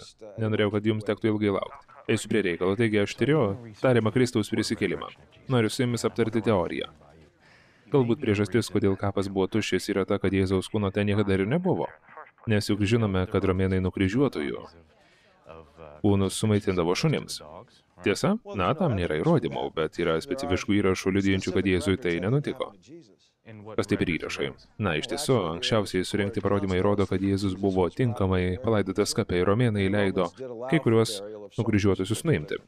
Nenorėjau, kad jums tektų ilgai laukti. Eisiu prie reikalo, taigi aš tyriu tariamą Kristaus prisikėlimą. Noriu su jumis aptarti teoriją. Galbūt priežastis, kodėl kapas buvo tuščias, yra ta, kad Jėzaus kūno ten niekada ir nebuvo. Nes juk žinome, kad romėnai nukryžiuotojų kūnus sumaitindavo šunims. Tiesa? Na, tam nėra įrodymų, bet yra specifiškų įrašų liudijančių, kad Jėzui tai nenutiko. Kas taip ir įrašai? Na, iš tiesų, anksčiausiai surinkti parodymai rodo, kad Jėzus buvo tinkamai palaidotas kape ir romėnai leido kai kuriuos nukryžiuotusius nuimti.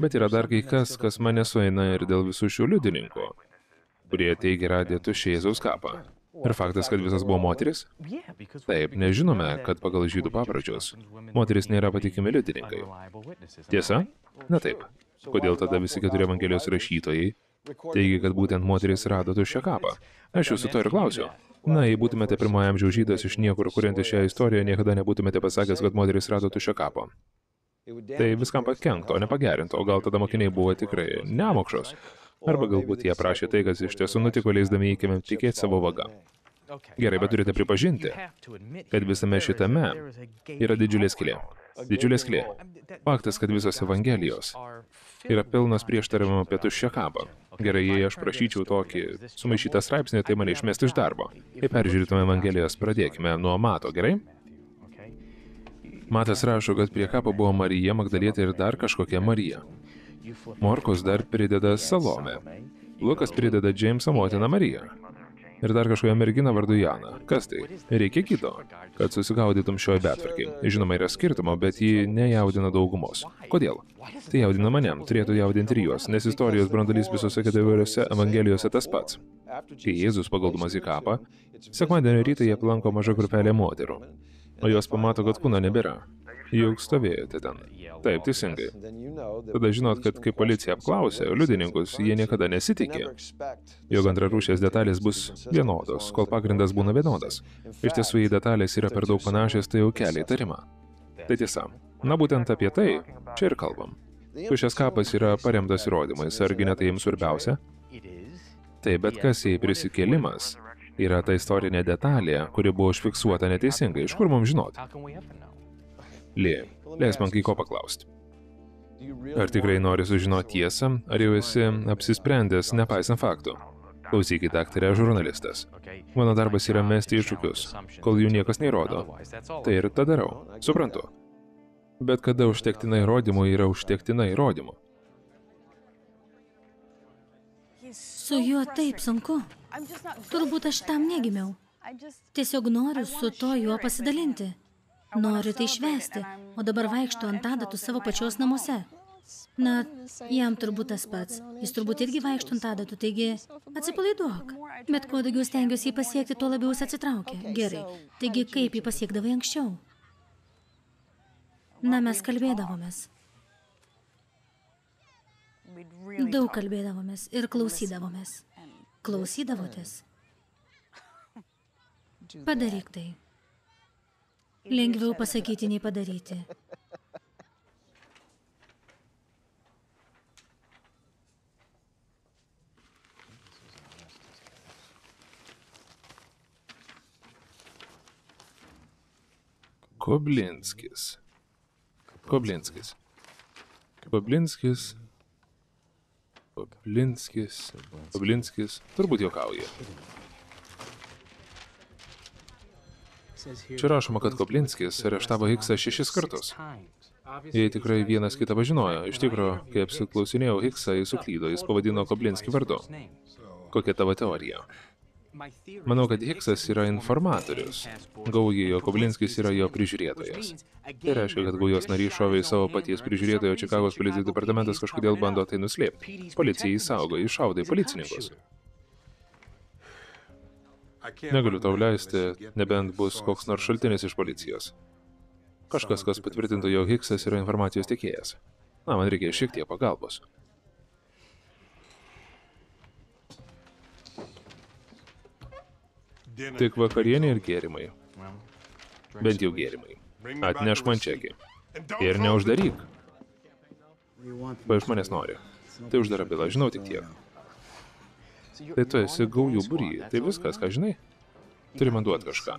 Bet yra dar kai kas, kas mane sueina ir dėl visų šių liudininkų, kurie teigia radę tuščią Jėzaus kapą. Ir faktas, kad visas buvo moteris? Taip, nežinome, kad pagal žydų papročius moteris nėra patikimi liudininkai. Tiesa? Na taip. Kodėl tada visi keturi Evangelijos rašytojai teigia, kad būtent moteris rado tuščią kapą? Aš jūsų to ir klausiu. Na, jei būtumėte pirmojo amžiaus žydas iš niekur kuriantis šią istoriją, niekada nebūtumėte pasakęs, kad moteris rado tuščią kapą. Tai viskam pakenkto, o ne pagerinto, o gal tada mokiniai buvo tikrai nemokšos. Arba galbūt jie prašė tai, kas iš tiesų nutiko, leisdami įkėmėm tikėti savo vagą. Gerai, bet turite pripažinti, kad visame šitame yra didžiulė skilė. Didžiulė skilė. Faktas, kad visos Evangelijos yra pilnos prieštaravimo apie tuščią kapą. Gerai, jei aš prašyčiau tokį sumaišytą straipsnį, tai mane išmesti iš darbo. Jei peržiūrėtume Evangelijos, pradėkime nuo Mato, gerai? Matas rašo, kad prie kapo buvo Marija, Magdalietė ir dar kažkokia Marija. Morkus dar prideda Salomę. Lukas prideda Džeimso motiną Mariją. Ir dar kažkokią merginą vardu Janą. Kas tai? Reikia kito, kad susigaudytum šioje betvarkiai. Žinoma, yra skirtumo, bet ji nejaudina daugumos. Kodėl? Tai jaudina mane, turėtų jaudinti ir juos, nes istorijos brandalys visose keturiose evangelijose tas pats. Kai Jėzus paguldomas į kapą, sekmadienio rytą jie aplanko maža grupelė moterų, o jos pamato, kad kūno nebėra. Juk stovėjote ten. Taip, teisingai. Tada žinot, kad kai policija apklausė liudininkus, jie niekada nesitikė, jog antrarūšės detalės bus vienodos, kol pagrindas būna vienodas. Iš tiesų, jei detalės yra per daug panašios, tai jau kelia įtarimą. Tai tiesa. Na būtent apie tai čia ir kalbam. Tušės kapas yra paremtas įrodymais, argi ne tai jums svarbiausia? Tai bet kas jei prisikėlimas yra ta istorinė detalė, kuri buvo užfiksuota neteisingai. Iš kur mums žinot? Li, leis man kai ko paklausti. Ar tikrai nori sužinoti tiesą, ar jau esi apsisprendęs, nepaisant faktų? Klausykit, daktarė, žurnalistas. Mano darbas yra mesti iššūkius, kol jų niekas neįrodo. Tai ir tą darau. Suprantu. Bet kada užtektina įrodymų yra užtektina įrodymų. Su juo taip sunku. Turbūt aš tam negimiau. Tiesiog noriu su to juo pasidalinti. Noriu tai švesti, o dabar vaikšto ant adatų savo pačios namuose. Na, jam turbūt tas pats. Jis turbūt irgi vaikšto ant adatų, taigi atsipalaiduok. Bet kuo daugiau stengiuosi jį pasiekti, tuo labiau jis atsitraukia. Gerai. Taigi kaip jį pasiekdavai anksčiau? Na, mes kalbėdavomės. Daug kalbėdavomės ir klausydavomės. Klausydavotės? Padaryk tai. Lengviau pasakyti nei padaryti. Koblinskis. Koblinskis. Koblinskis. Koblinskis. Koblinskis. Turbūt juokauja. Čia rašoma, kad Koblinskis areštavo Hicksą šešis kartus. Jie tikrai vienas kitą pažinojo. Iš tikrųjų, kai apsiklausinėjau Hicksą, jis suklydo, jis pavadino Koblinskį vardu. Kokia tavo teorija? Manau, kad Hicksas yra informatorius. Gauji, jo Koblinskis yra jo prižiūrėtojas. Tai reiškia, kad gaujos narys šovė į savo paties prižiūrėtojo Čikagos policijos departamentas kažkodėl bando tai nuslėpti. Policija jį saugo, jis šaudai policininkus. Negaliu tau leisti, nebent bus koks nors šaltinis iš policijos. Kažkas, kas patvirtintų, jog Hicksas yra informacijos tiekėjas. Na, man reikia šiek tiek pagalbos. Tik vakarienė ir gėrimai. Bent jau gėrimai. Atnešk man čekį. Ir neuždaryk. Ko iš manęs nori? Tai uždara byla, žinau tik tiek. Tai tu esi gaujų būry, tai viskas, ką žinai? Turi man duoti kažką.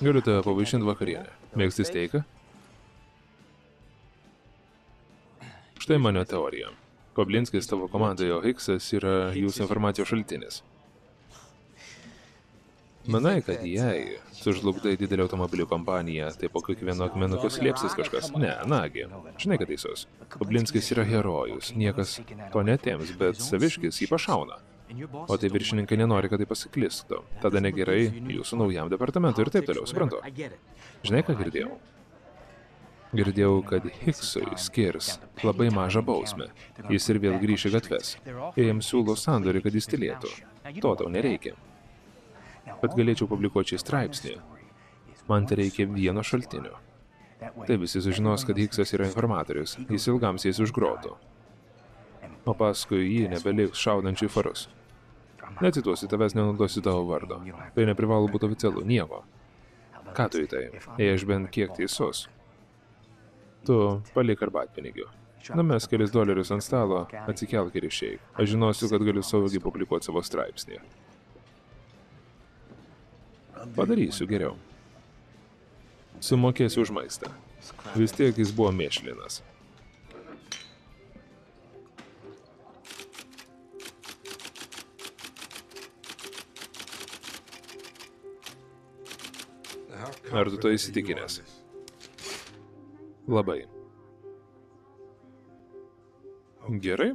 Galiu tave pavaišinti vakarienę. Mėgsti steiką? Štai mano teorija. Koblinskis tavo komandoje, o Hicksas yra jūsų informacijos šaltinis. Manai, kad jei sužlugdai didelį automobilių kompaniją, tai po kiekvieno akmenuko slėpsis kažkas? Ne, nagi, žinai, kad teisus. Koblinskis yra herojus, niekas to netėms, bet saviškis jį pašauna. O tai viršininkai nenori, kad tai pasiklistų. Tada negerai jūsų naujam departamentui ir taip toliau, suprantu. Žinai, ką girdėjau? Girdėjau, kad Hicksui skirs labai mažą bausmę. Jis ir vėl grįš į gatves. Jie jam siūlo sandorį, kad jis tylėtų. To tau nereikia. Bet galėčiau publikuoti šį straipsnį. Man tai reikia vieno šaltinio. Tai visi sužinos, kad Hicksas yra informatorius. Jis ilgam sės už grotų. O paskui jį nebeliks šaudančių į farus. Necituosiu tavęs, nenaudosiu tavo vardo. Tai neprivalo būti oficialu, nieko. Ką tu į tai? Jei aš bent kiek teisus. Tu palik arbatpinigių. Numes kelis dolerius ant stalo, atsikelk ir išeik. Aš žinosiu, kad galiu saugiai publikuoti savo straipsnį. Padarysiu geriau. Sumokėsiu už maistą. Vis tiek jis buvo mėšlinas. Ar tu to įsitikinęs? Labai. Gerai.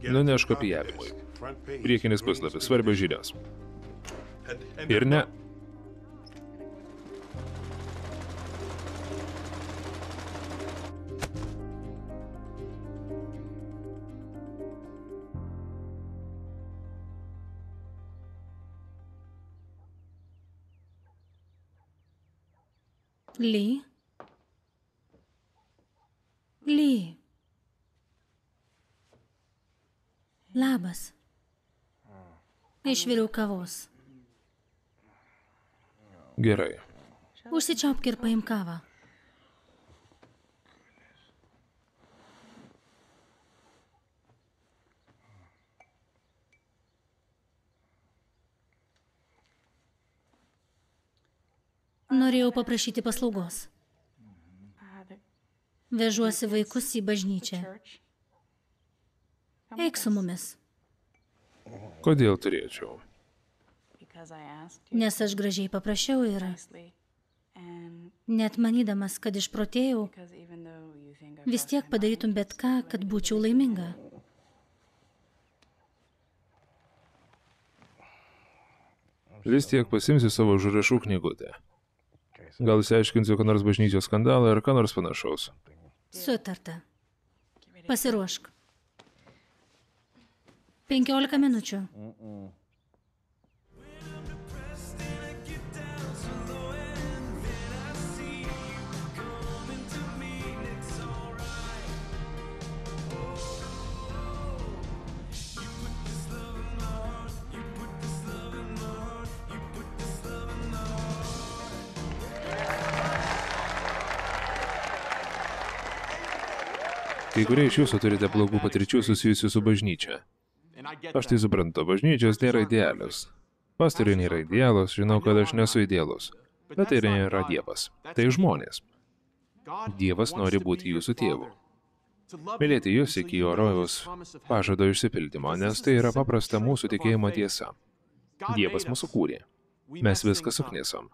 Nuneš kopijavimui. Priekinis puslapis, svarbios žinios ir ne. Ли? Ли? Labas. Išviriau kavos. Gerai. Užsičiaupk ir paim kavą. Norėjau paprašyti paslaugos. Vežuosi vaikus į bažnyčią. Eik su mumis, Kodėl turėčiau? Nes aš gražiai paprašiau ir net manydamas, kad išprotėjau, vis tiek padarytum bet ką, kad būčiau laiminga. Vis tiek pasimsiu savo užrašų knygutę. Gal įsiaiškinsiu, ką nors bažnyčios skandalą ar ką nors panašaus. Sutarta. Pasiruošk. 15 minučių. Kai kurie iš jūsų turite blogų patirčių susijusių su bažnyčia. Aš tai suprantu, bažnyčios nėra idealios. Pastoriai nėra idealus, žinau, kad aš nesu idealus. Bet tai nėra Dievas. Tai žmonės. Dievas nori būti jūsų tėvu. Mylėti jūs iki jo rojaus pažado išsipildymo, nes tai yra paprasta mūsų tikėjimo tiesa. Dievas mūsų kūrė. Mes viską suknisom.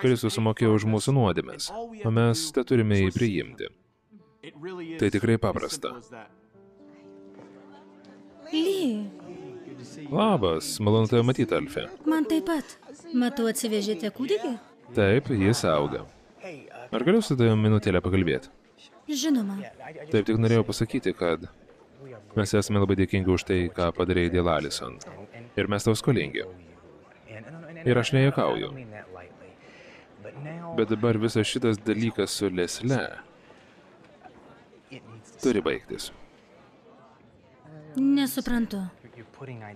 Kristus sumokėjo už mūsų nuodėmes, o mes te turime jį priimti. Tai tikrai paprasta. Ly, Labas, malonu tave matyti, Alfė. man taip pat. Matau, atsivežėte kūdikį? Taip, jis auga. Ar galiu su tavimi minutėlę pakalbėti? Žinoma. Taip tik norėjau pasakyti, kad mes esame labai dėkingi už tai, ką padarėjai dėl Alison. Ir mes tau skolingi. Ir aš nejuokauju. Bet dabar visas šitas dalykas su Lesle turi baigtis. Nesuprantu.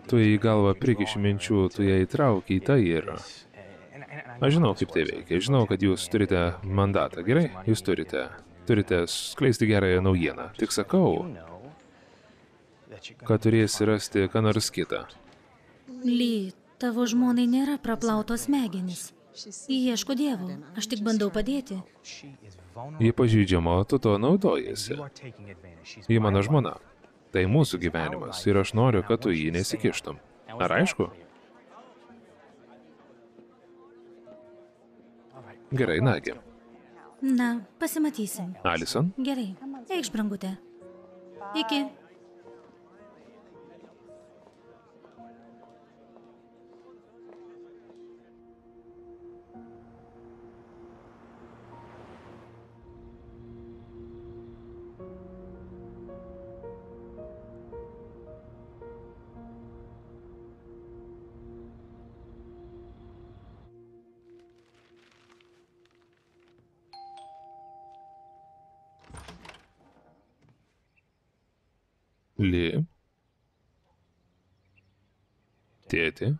Tu į galvą prikiši minčių, tu ją įtrauki į tai ir... Aš žinau, kaip tai veikia. Žinau, kad jūs turite mandatą. Gerai, jūs turite. Turite skleisti gerąją naujieną. Tik sakau, kad turėsi rasti ką nors kitą. Ly, tavo žmonai nėra praplautos smegenys. Ji ieško dievų. Aš tik bandau padėti. Ji pažydžiama, o tu to naudojasi. Ji mano žmona. Tai mūsų gyvenimas ir aš noriu, kad tu jį nesikištum. Ar aišku? Gerai, nagi. Na, pasimatysim. Alison? Gerai. Eikš, brangutė. Iki. Tėti.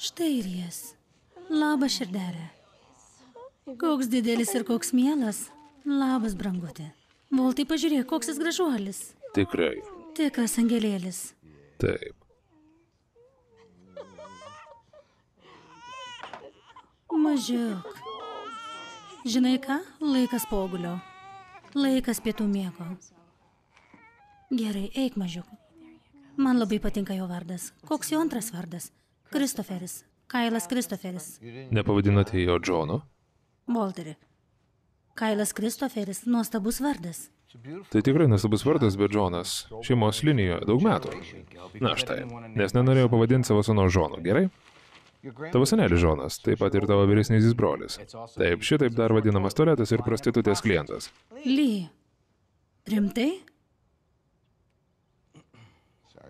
Štai ir jis. Labas širdelė. Koks didelis ir koks mielas. Labas, brangutė. Voltai pažiūrėk, koks jis gražuolis. Tikrai. Tikras angelėlis. Taip. Mažiuk. Žinai ką? Laikas pogulio. Laikas pietų miego. Gerai, eik mažiuk. Man labai patinka jo vardas. Koks jo antras vardas? Kristoferis. Kailas Kristoferis. Nepavadinote jo Džonu? Volteri. Kailas Kristoferis. Nuostabus vardas. Tai tikrai nesabus vardas, bet Džonas. Šeimos linijoje daug metų. Na štai, nes nenorėjau pavadinti savo sūnų Džonu, gerai? Tavo senelis Džonas, taip pat ir tavo vyresnysis brolis. Taip, šitaip dar vadinamas tualetas ir prostitutės klientas. Ly. Rimtai?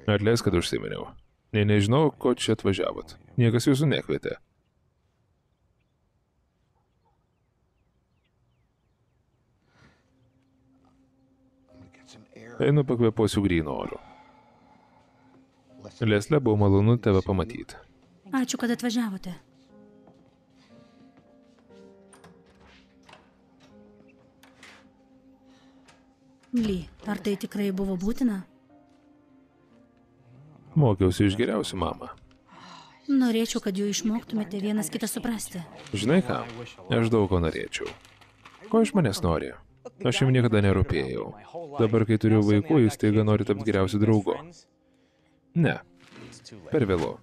Nu, atleisk, kad užsiminiau. Ne, nežinau, ko čia atvažiavot. Niekas jūsų nekvietė. Einu pakvėpuosiu grįno oru. Leslė, buvo malonu tave pamatyti. Ačiū, kad atvažiavote. Ly, ar tai tikrai buvo būtina? Mokiausi iš geriausių, mama. Norėčiau, kad jau išmoktumėte vienas kitą suprasti. Žinai ką, aš daug ko norėčiau. Ko iš manęs nori? Aš jam niekada nerūpėjau. Dabar, kai turiu vaikų, jūs taiga nori tapti geriausiu draugu. Ne, per vėlu.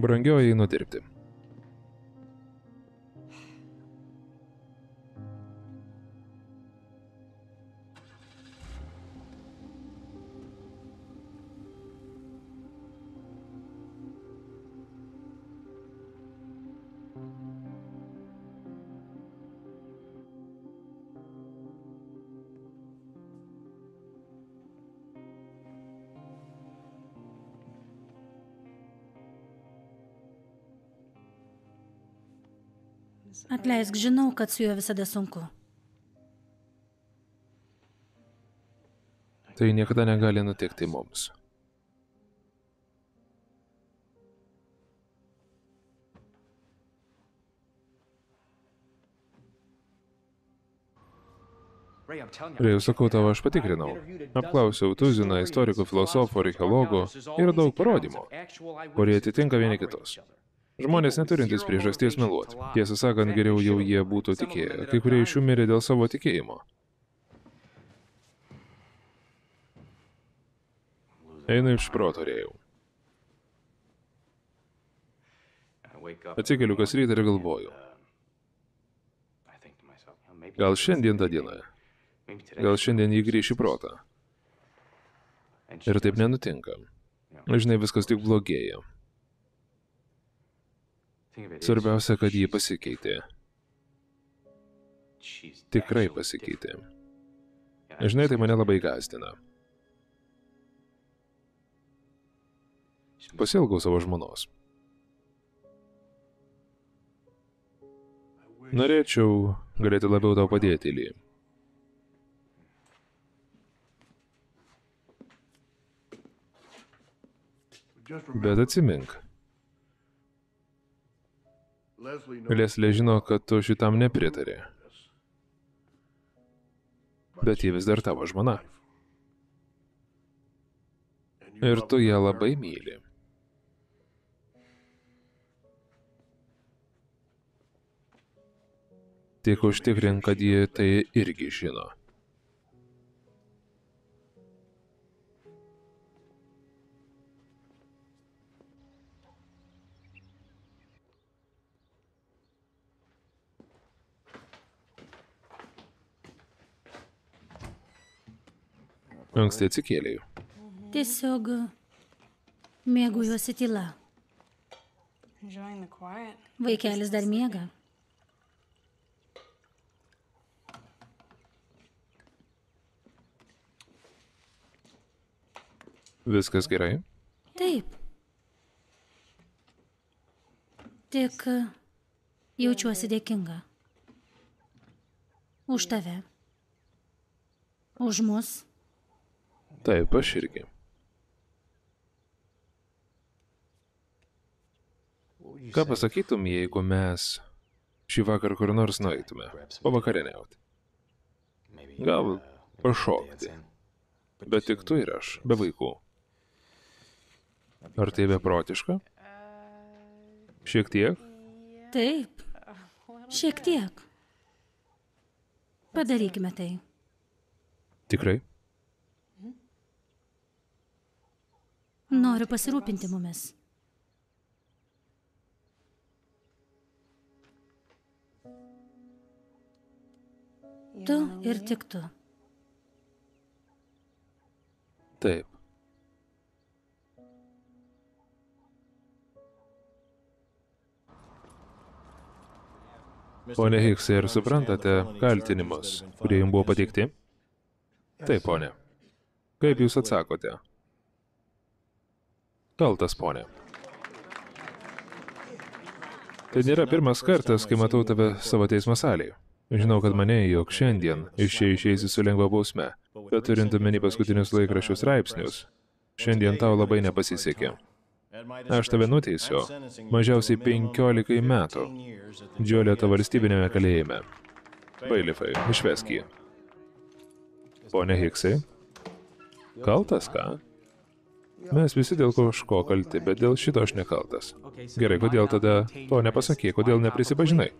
Brangioji einu Atleisk, žinau, kad su juo visada sunku. Tai niekada negali nutikti mums. Rėjau, sakau tavo, aš patikrinau. Apklausiau tuziną istorikų, filosofų, archeologų. Yra daug parodymų, kurie atitinka vieni kitus. Žmonės neturintys priežasties meluoti. Tiesą sakant, geriau jau jie būtų tikėję. Kai kurie iš jų mirė dėl savo tikėjimo. Einu iš proto, rėjau. Atsikeliu kas rytą ir galvoju. Gal šiandien tą dieną. Gal šiandien jį grįš į protą. Ir taip nenutinka. Žinai, viskas tik blogėja. Svarbiausia, kad jį pasikeitė. Tikrai pasikeitė. Žinai, tai mane labai gazdina. Pasilgau savo žmonos. Norėčiau galėti labiau tau padėti, Ly. Bet atsimink, Leslė žino, kad tu šitam nepritari. Bet ji vis dar tavo žmona. Ir tu ją labai myli. Tik užtikrink, kad ji tai irgi žino. Anksti atsikėlėjau. Tiesiog mėgaujuosi tyla. Enjoying the quiet. Vaikelis dar miega. Viskas gerai? Taip. Tik jaučiuosi dėkinga. Už tave. Už mus. Taip, aš irgi. Ką pasakytum, jeigu mes šį vakar kur nors nueitume, pavakarieniauti? Gal pašokti. Bet tik tu ir aš, be vaikų. Ar tai beprotiška? Šiek tiek? Taip. Šiek tiek. Padarykime tai. Tikrai? Noriu pasirūpinti mumis. Tu ir tik tu. Taip. Pone Hiksai, ar suprantate kaltinimus, kurie jums buvo pateikti? Taip, ponė. Kaip jūs atsakote? Kaltas, ponė. Tai nėra pirmas kartas, kai matau tave savo teismo salėje. Žinau, kad mane, jog šiandien iš čia išeisi su lengva bausme. Bet turint omeny paskutinius laikraščių straipsnius, šiandien tau labai nepasisekė. Aš tave nuteisiu mažiausiai 15 metų Džiolėto valstybinėme kalėjime. Bailifai, išvesk jį. Pone Hiksai, kaltas ką? Mes visi dėl kažko kalti, bet dėl šito aš nekaltas. Gerai, kodėl tada to nepasakė, kodėl neprisipažinai?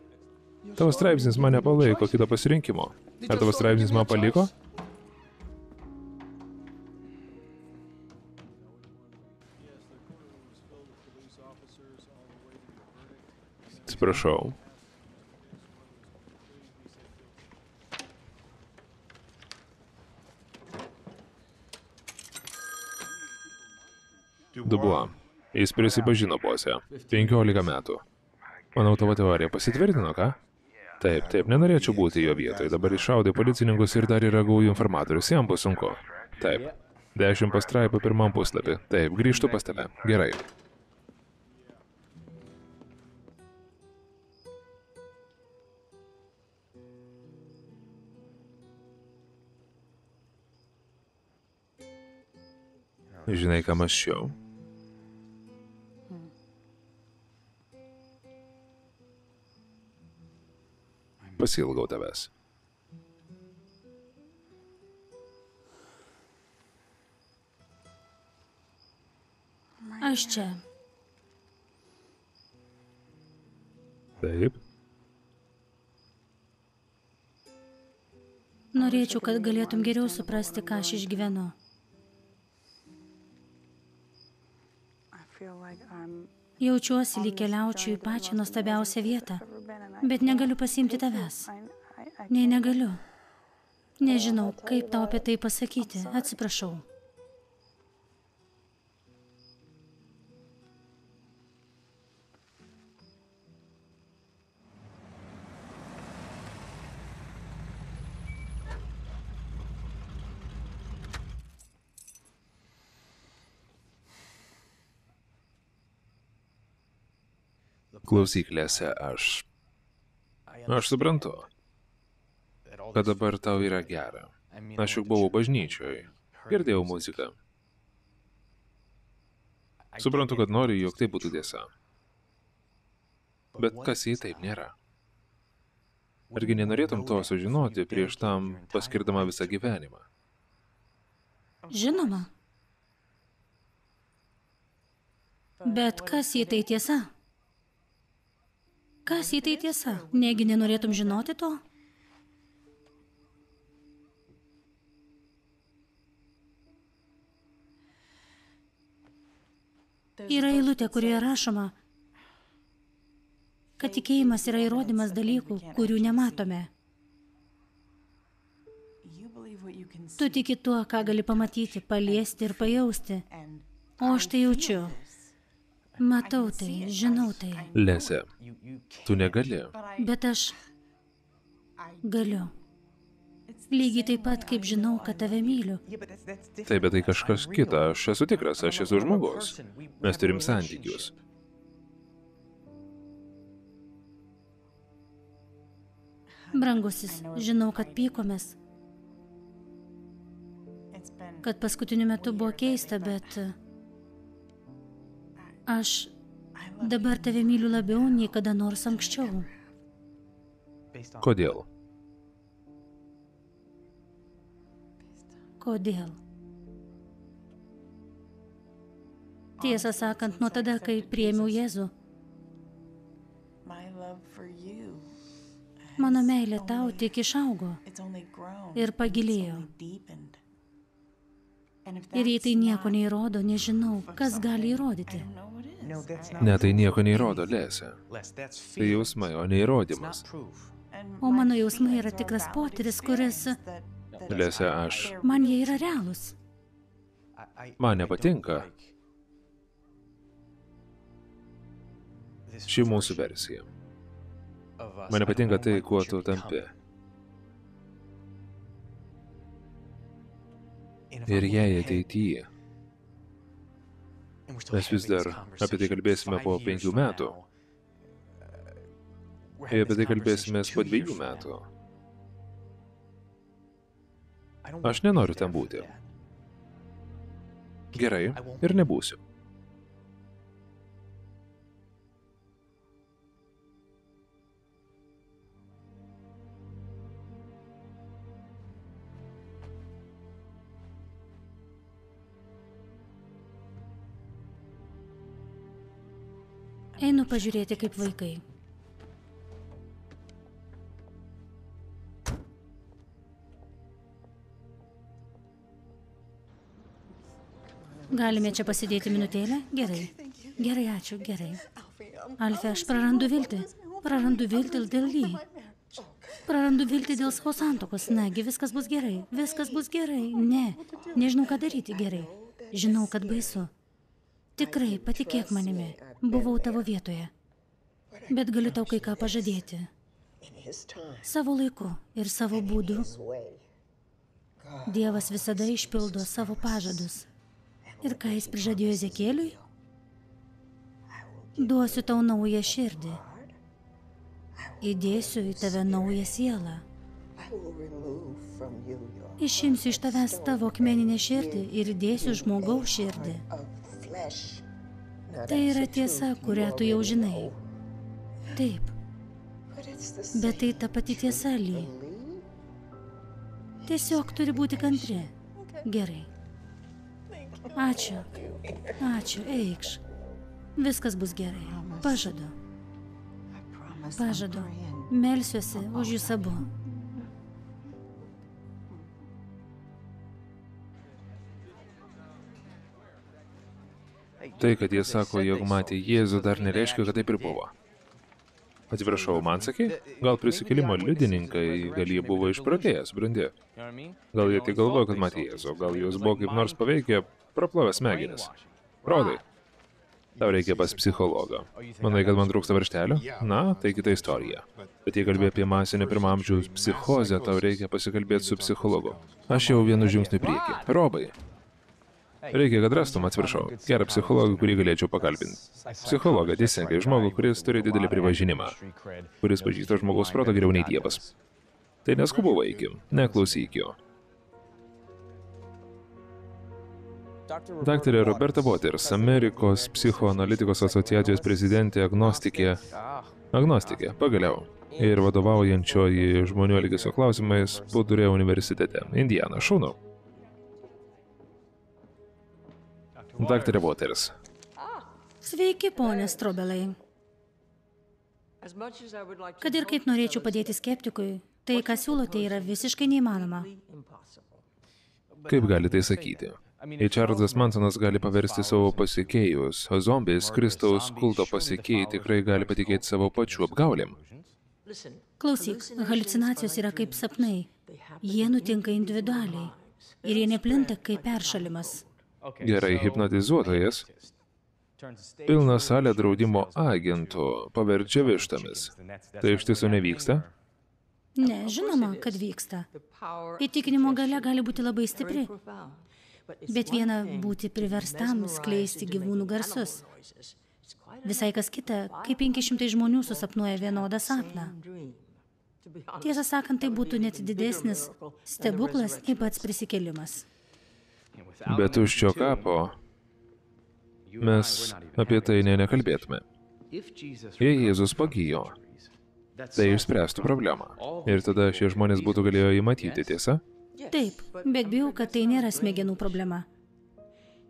Tavo straipsnis mane palaiko kito pasirinkimo. Ar tavo straipsnis man paliko? Atsiprašau. Dubuo. Jis prisipažino posė. 15 metų. Manau, tavo teorija pasitvirtino, ką? Taip, taip, nenorėčiau būti jo vietoje. Dabar iššaudai policininkus ir dar yra gaujų informatorius. Jam bus sunku. Taip. Dešimt pastraipų pirmam puslapį. Taip, grįžtu pas tave. Gerai. Žinai, ką mąsčiau? Pasilgau tavęs. Aš čia. Taip. Norėčiau, kad galėtum geriau suprasti, ką aš išgyvenu. I feel like I'm Jaučiuosi lyg keliaučiau į pačią nuostabiausią vietą, bet negaliu pasimti tavęs. Nei negaliu. Nežinau, kaip tau apie tai pasakyti. Atsiprašau. Klausyklėse aš. Aš suprantu, kad dabar tau yra gera. Aš juk buvau bažnyčioje. Girdėjau muziką. Suprantu, kad noriu, jog tai būtų tiesa. Bet kas jei taip nėra? Argi nenorėtum to sužinoti prieš tam paskirdama visą gyvenimą? Žinoma. Bet kas jei tai tiesa? Kas jei tai tiesa? Negi nenorėtum žinoti to? Yra eilutė, kurioje rašoma, kad tikėjimas yra įrodymas dalykų, kurių nematome. Tu tiki tuo, ką gali pamatyti, paliesti ir pajausti. O aš tai jaučiu. Matau tai, žinau tai. Lese, tu negali. Bet aš galiu. Lygiai taip pat, kaip žinau, kad tave myliu. Taip, bet tai kažkas kita. Aš esu tikras, aš esu žmogus. Mes turim santykius. Brangusis, žinau, kad pykomės, kad paskutiniu metu buvo keista, bet aš dabar tave myliu labiau nei kada nors anksčiau. Kodėl? Kodėl? Tiesą sakant, nuo tada, kai priemiau Jėzų, mano meilė tau tik išaugo. Ir pagilėjo. Ir jei tai nieko neįrodo, nežinau, kas gali įrodyti. Ne, tai nieko neįrodo, that's Tai jausmai, o neįrodymas. O mano jausmai yra tikras potyris, kuris Lese, aš. man jie yra realūs. Man nepatinka. Ši mūsų versija. Man nepatinka tai, kuo tu tampi. Ir jei ateityje mes vis dar apie tai kalbėsime po penkių metų, having apie tai kalbėsime po dviejų metų, Aš nenoriu ten būti. Gerai, ir nebūsiu. Einu pažiūrėti kaip vaikai. Galime čia pasidėti minutėlę? Gerai. Gerai, ačiū, gerai. Alfė, aš prarandu viltį. Prarandu viltį dėl jį. Prarandu viltį dėl savo santokos. Nagi, viskas bus gerai. Viskas bus gerai. Ne. Nežinau, ką daryti gerai. Žinau, kad baisu. Tikrai, patikėk manimi. Buvau tavo vietoje. Bet galiu tau kai ką pažadėti. Savo laiku ir savo būdu. Dievas visada išpildo savo pažadus. Ir ką jis prižadėjo Ezekėliui? Duosiu tau naują širdį. Įdėsiu į tave naują sielą. Išimsiu iš tavęs tavo akmeninę širdį ir įdėsiu žmogaus širdį. Tai yra tiesa, kurią tu jau žinai. Taip, bet tai ta pati tiesa, Ly. Tiesiog turi būti kantri. Gerai. Ačiū. Ačiū, eikš. Viskas bus gerai. Pažadu. Pažadu. Melsiuosi už jūs abu. Tai, kad jie sako, jog matė Jėzų, dar nereiškia, kad taip ir buvo. Atsiprašau, man sakė? Gal prisikėlimo liudininkai, gal jie buvo išpratėjęs, brandi. Gal jie tik galvojo, kad matė Jėzų, gal juos buvo kaip nors paveikę, praplovę smegenis. Rodai. Tau reikia pas psichologą. Manai, kad man trūksta varštelio? Na, tai kita istorija. Bet jei kalbė apie masinę pirmamžiaus psichozę, tau reikia pasikalbėti su psichologu. Aš jau vienu žingsniu prieki. Robai. Reikia, kad rastum, atsiprašau, gerą psichologą, kurį galėčiau pakalbinti. Psichologą, teisingai, žmogų, kuris turi didelį pripažinimą, kuris pažįsta žmogaus proto geriau nei Dievas. Tai neskubu vaikim, neklausyk jo. Daktarė Roberta Waters, Amerikos psichoanalitikos asociacijos prezidentė agnostikė, agnostikė, pagaliau, ir vadovaujančioji žmonių elgesio klausimais Budurė universitete, Indiana, šaunu. Daktarė Waters, Sveiki, ponė Strobelai. Kad ir kaip norėčiau padėti skeptikui, tai, ką siūlote, yra visiškai neįmanoma. kaip gali tai sakyti? Jei Čarlzas Mansonas gali paversti savo pasikėjus, o zombis, Kristaus kulto pasikėjai tikrai gali patikėti savo pačių apgaulėm. Klausyk, halucinacijos yra kaip sapnai. Jie nutinka individualiai. Ir jie neplinta kaip peršalimas. Gerai hipnotizuotojas, pilna salė draudimo agentų, paverčia vištomis. Tai iš tiesų nevyksta? Ne, žinoma, kad vyksta. Įtikinimo gale gali būti labai stipri. Bet viena būti priverstam skleisti gyvūnų garsus. Visai kas kita, kai 500 žmonių susapnuoja vienodą sapną. Tiesą sakant, tai būtų net didesnis stebuklas nei pats prisikėlimas. Bet tuščio kapo mes apie tai ne nekalbėtume. Jei Jėzus pagyjo, tai išspręstų problemą. Ir tada šie žmonės būtų galėjo jį matyti, tiesa? Taip, bet bijau, kad tai nėra smegenų problema.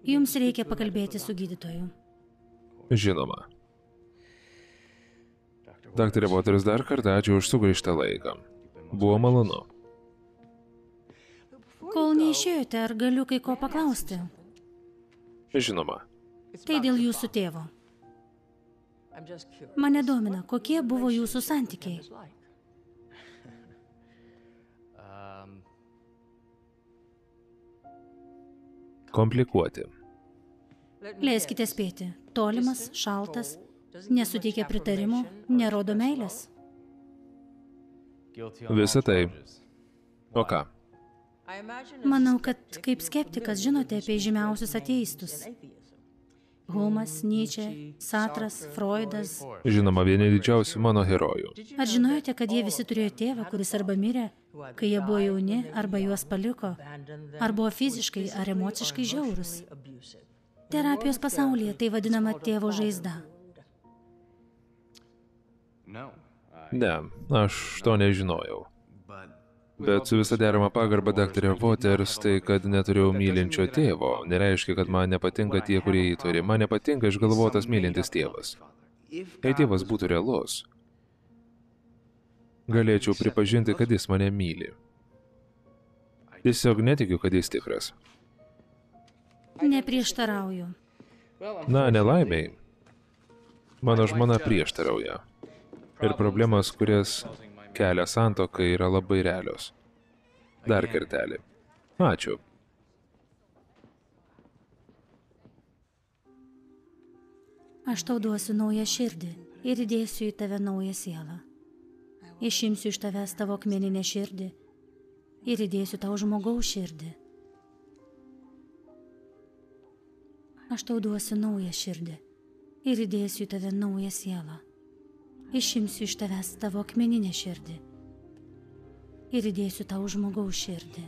Jums reikia pakalbėti su gydytoju. Žinoma. Daktarė Waters dar kartą ačiū už sugaištą laiką. Buvo malonu. Kol neišėjote, ar galiu kai ko paklausti? Žinoma. Tai dėl jūsų tėvo. Mane domina, kokie buvo jūsų santykiai. Komplikuoti. Leiskite spėti. Tolimas, šaltas, nesuteikia pritarimo, nerodo meilės. Visą tai. O ką? Manau, kad kaip skeptikas žinote apie žymiausius ateistus. Humas, Nyčia, Satras, Freudas. Žinoma, vieni didžiausių mano herojų. Ar žinojote, kad jie visi turėjo tėvą, kuris arba mirė, kai jie buvo jauni, arba juos paliko, ar buvo fiziškai ar emociškai žiaurus? Terapijos pasaulyje tai vadinama tėvo žaizda. Ne, aš to nežinojau. Bet su visa derama pagarba daktarė Waters, tai kad neturėjau mylinčio tėvo, nereiškia, kad man nepatinka tie, kurie jį turi. Man nepatinka išgalvotas mylintis tėvas. Jei tėvas būtų realus, galėčiau pripažinti, kad jis mane myli. Tiesiog netikiu, kad jis tikras. Neprieštarauju. Na, nelaimiai. Mano žmona prieštarauja. Ir problemas, kurias kelia santoka, yra labai realios. Dar kartelį. Ačiū. Aš tau duosiu naują širdį ir įdėsiu į tave naują sielą. Išimsiu iš tavęs tavo akmeninę širdį ir įdėsiu tau žmogaus širdį. Aš tau duosiu naują širdį ir įdėsiu į tave naują sielą. Išimsiu iš tavęs tavo akmeninę širdį ir įdėsiu tau žmogaus širdį.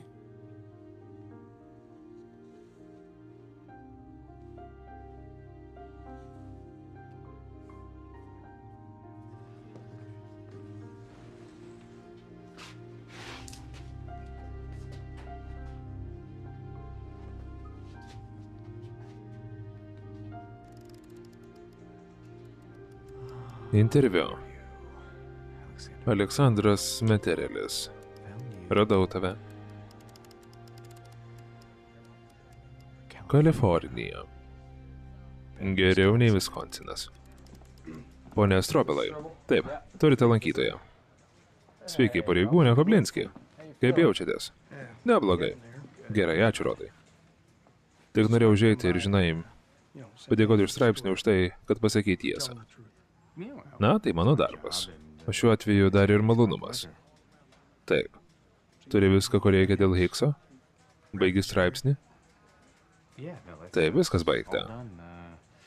Interviu. Aleksandras Meterelis. Radau tave. Kalifornija. Geriau nei Viskonsinas. Pone Strobelai. Taip, turite lankytoją. Sveiki, pareigūnė Koblinski. Kaip jaučiatės? Neblogai. Gerai, ačiū, Rodai. Tik norėjau užeiti ir, žinai, padėkoti už straipsnį už tai, kad pasakė tiesą. Na, tai mano darbas. O šiuo atveju dar ir malonumas. Taip. Turi viską, ko reikia dėl Higgso? Baigi straipsnį? Taip, viskas baigta.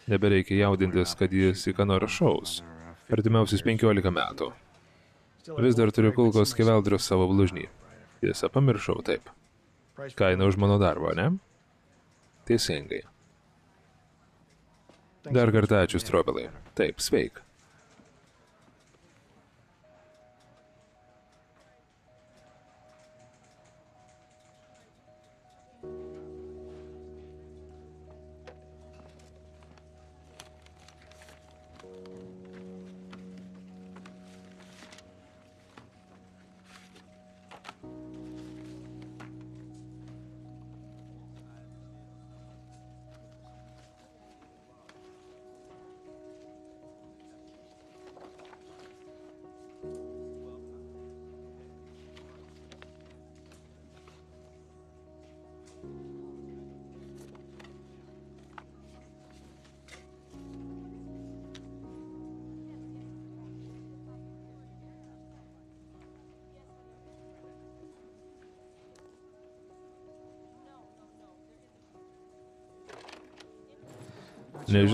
Nebereikia jaudintis, kad jis į ką nors šaus. Artimiausius 15 metų. Vis dar turiu kulkos skeveldrius savo blužnį. Tiesa, pamiršau, taip. Kaina už mano darbą, ne? Teisingai. Dar kartą ačiū, Strobelai. Taip, sveik.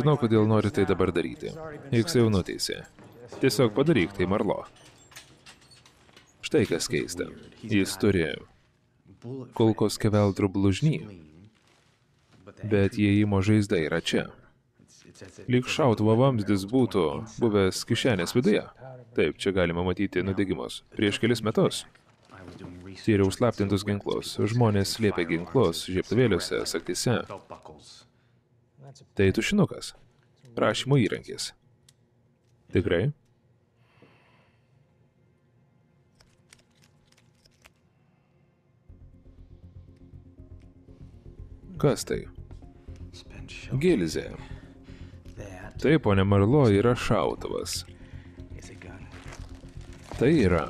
Nežinau, kodėl nori tai dabar daryti. Juk jau nuteisė. Tiesiog padaryk tai, Marlo. Štai kas keista. Jis turi kulkos keveldrų blužny, bet įėjimo žaizda yra čia. Lyg šautuvo vamzdis būtų buvęs kišenės viduje. Taip, čia galima matyti nudegimus. Prieš kelis metus tyriau slaptintus ginklus. Žmonės slėpė ginklus žieptuvėliuose, saktyse. Tai tušinukas. Rašymo įrankis. Tikrai? Kas tai? Gilzė. Taip, ponė Marlo, yra šautuvas. Tai yra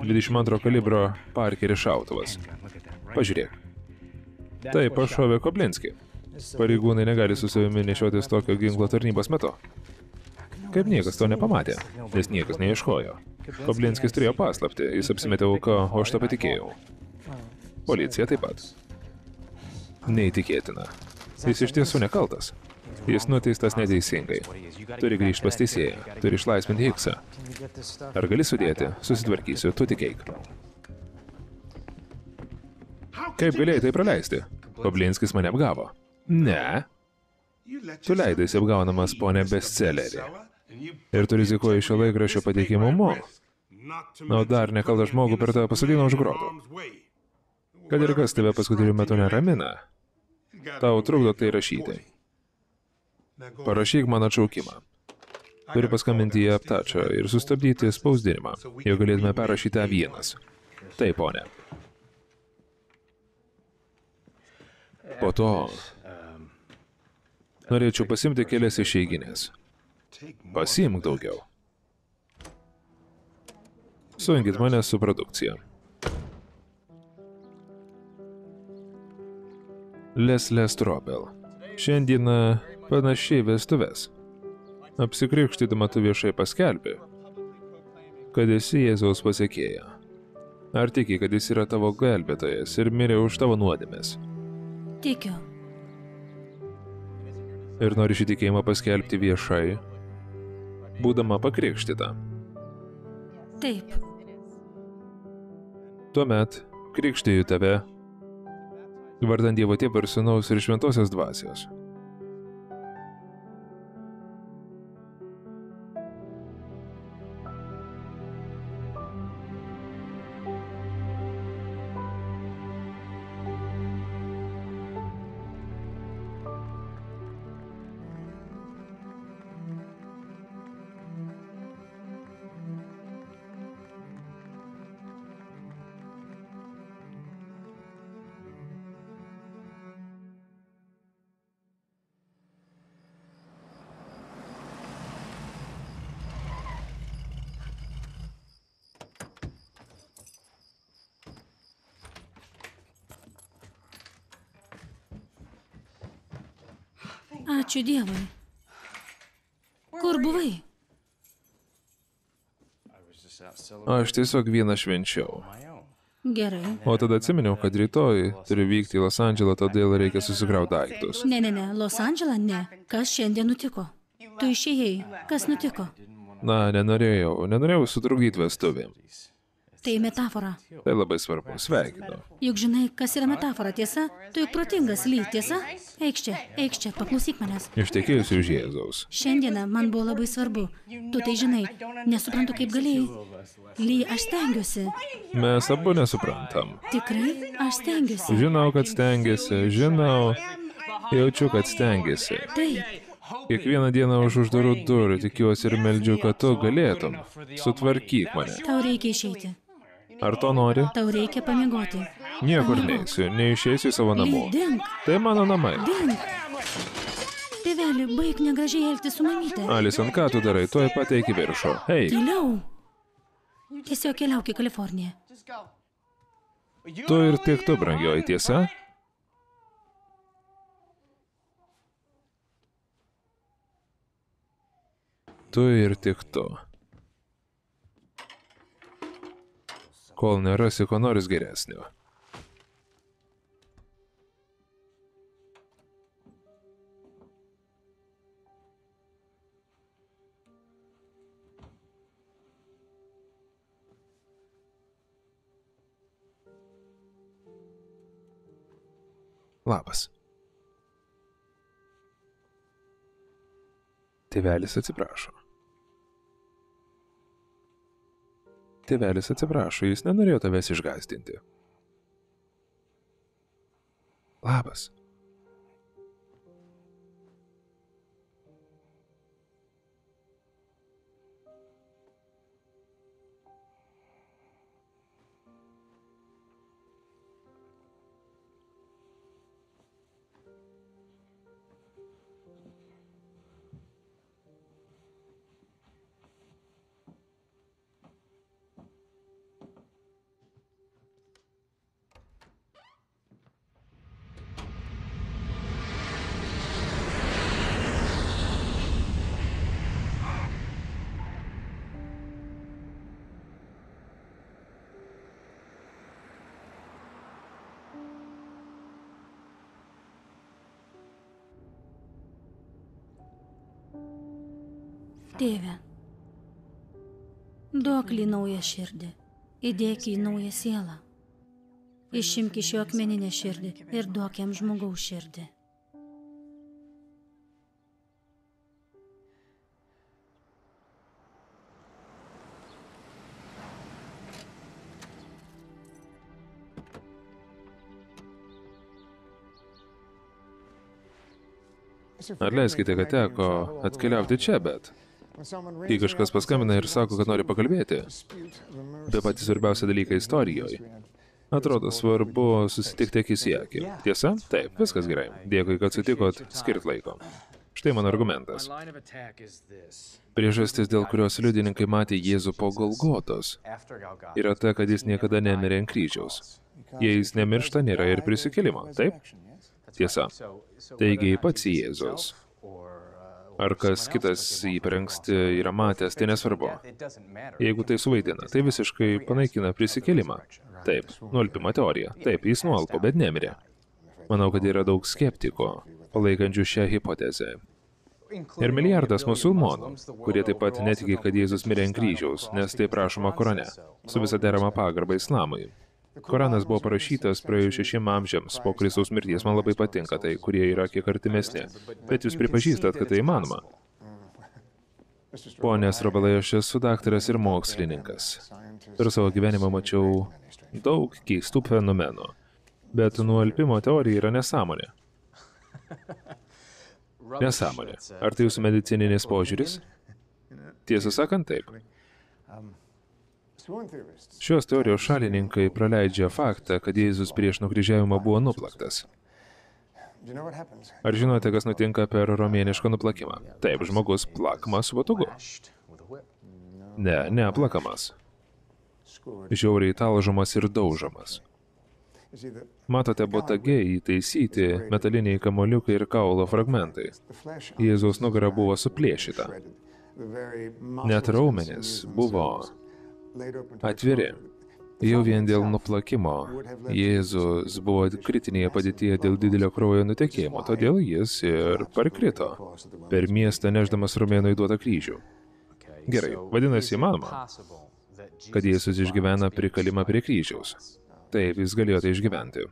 22 kalibro parkeris šautuvas. Pažiūrėk. Taip, pašovė Koblinski. Pareigūnai negali su savimi nešiotis tokio ginklo tarnybos metu. Kaip niekas to nepamatė, nes niekas neieškojo. Koblinskis turėjo paslapti, jis apsimetė auką, o aš tą patikėjau. Policija taip pat. Neįtikėtina. Jis iš tiesų nekaltas. Jis nuteistas neteisingai. Turi grįžti pas teisėją, turi išlaisvinti Hiksą. Ar gali sudėti? Susitvarkysiu, tu tikėk. Kaip galėjai tai praleisti? Pablinskis mane apgavo. Ne. Tu leidaisi apgaunamas ponė bestsellerį. Ir tu rizikuoji šio laikraščio pateikimumu. Na, dar nekaltą žmogų per tave pasodino už grotų. Kad ir kas tave paskutiniu metu neramina, tau trukdo tai rašyti. Parašyk man atšaukimą. Turi paskambinti į aptačą ir sustabdyti spausdinimą, jo galėtume perrašyti A1. Taip, ponė. Po to norėčiau pasimti kelias išeiginės. Pasimk daugiau. Sujunkit mane su produkcija. Leslė Stropel. Šiandieną panašiai vestuvės. Apsikrikštydama tu viešai paskelbi, kad esi Jėzaus pasiekėja. Ar tiki, kad jis yra tavo gelbėtojas ir mirė už tavo nuodėmės? Tikiu. Ir nori šį tikėjimą paskelbti viešai, būdama pakrikštyta. Taip. Tuomet krikštiju tave, vardant Dievo Tėvo ir Sūnaus ir Šventosios dvasios. Ačiū Dievui. Kur buvai? Aš tiesiog vieną švenčiau. Gerai. O tada atsiminiau, kad rytoj turiu vykti į Los Andželą, todėl reikia susikrauti daiktus. Ne, ne, ne, Los Andželą ne. Kas šiandien nutiko? Tu išėjai. Kas nutiko? Na, nenorėjau, nenorėjau sutrukdyti vestuvėm. Tai metafora. Tai labai svarbu, sveikinu. Juk žinai, kas yra metafora, tiesa? Tu juk protingas, Ly, tiesa? Eikš čia, eikš čia, paklausyk manęs. Ištekėjusi už Jėzaus. Šiandieną man buvo labai svarbu. Tu tai žinai. Nesuprantu, kaip galėjai. Ly, aš stengiuosi. Mes abu nesuprantam. Tikrai, aš stengiuosi. Žinau, kad stengiasi, žinau, jaučiu, kad stengiasi. Taip, Kiekvieną dieną už uždarų durų tikiuosi ir meldžiu, kad tu galėtum. Sutvarkyk mane. tau reikia išeiti. Ar to nori? Tau reikia pamiegoti. Niekur neisiu, neišeisiu į savo namų. dink, Tai mano namai. dink. Tėveli, baig negražiai elgtis su mamyte. Alison, ką tu darai? Tuoj pateik į viršų. Hei, Tyliau. Tiesiog keliauk į Kaliforniją. tu ir tik tu, brangioji tiesa? Tu ir tik tu. Kol nerasi ko nors geresnio. Labas. Tėvelis atsiprašo. Tėvelis atsiprašo, jis nenorėjo tavęs išgazdinti. Labas. Tėve, duok į naują širdį, įdėk į naują sielą. Išimk iš jo akmeninę širdį ir duok jam žmogaus širdį. Atleiskite, kad teko atkeliauti čia, bet kai kažkas paskambina ir sako, kad nori pakalbėti apie patį svarbiausią dalyką istorijoje, atrodo svarbu susitikti akis į akį. Tiesa? Taip, viskas gerai. Dėkui, kad sutikot skirt laiko. Štai mano argumentas. Priežastis, dėl kurios liudininkai matė Jėzų po Golgotos, yra ta, kad jis niekada nemirė ant kryžiaus. Jei jis nemiršta, nėra ir prisikėlimo, taip? Tiesa. Taigi pats Jėzus. Ar kas kitas jį per anksti yra matęs, tai nesvarbu. Jeigu tai suvaidina, tai visiškai panaikina prisikėlimą. Taip, nuolpimo teorija. Taip, jis nuolpo, bet nemirė. Manau, kad yra daug skeptikų, palaikančių šią hipotezę. Ir milijardas musulmonų, kurie taip pat netiki, kad Jėzus mirė ant kryžiaus, nes tai prašoma Korane, su visa derama pagarba islamui. Koranas buvo parašytas praėjus šešiem amžiams po Kristaus mirties. Man labai patinka tai, kurie yra kiek artimesni. Bet jūs pripažįstat, kad tai įmanoma. Ponės Robalai, aš esu daktaras ir mokslininkas. Per savo gyvenimą mačiau daug keistų fenomenų. Bet nuolpimo teorija yra nesąmonė. Nesąmonė. Ar tai jūsų medicininis požiūris? Tiesą sakant, taip. Šios teorijos šalininkai praleidžia faktą, kad Jėzus prieš nukryžiavimą buvo nuplaktas. Ar žinote, kas nutinka per romėnišką nuplakimą? Taip, žmogus plakamas botugu. Ne, neplakamas. Žiauriai talžomas ir daužomas. Matote, botage įtaisyti metaliniai kamoliukai ir kaulo fragmentai. Jėzaus nugara buvo suplėšyta. Net raumenis buvo atviri. Jau vien dėl nuplakimo Jėzus buvo kritinėje padėtyje dėl didelio kraujo nutekėjimo, todėl jis ir parkrito per miestą neždamas romėnų įduotą kryžių. Gerai, vadinasi įmanoma, kad Jėzus išgyvena prikalimą prie kryžiaus. Taip, jis galėjo tai išgyventi.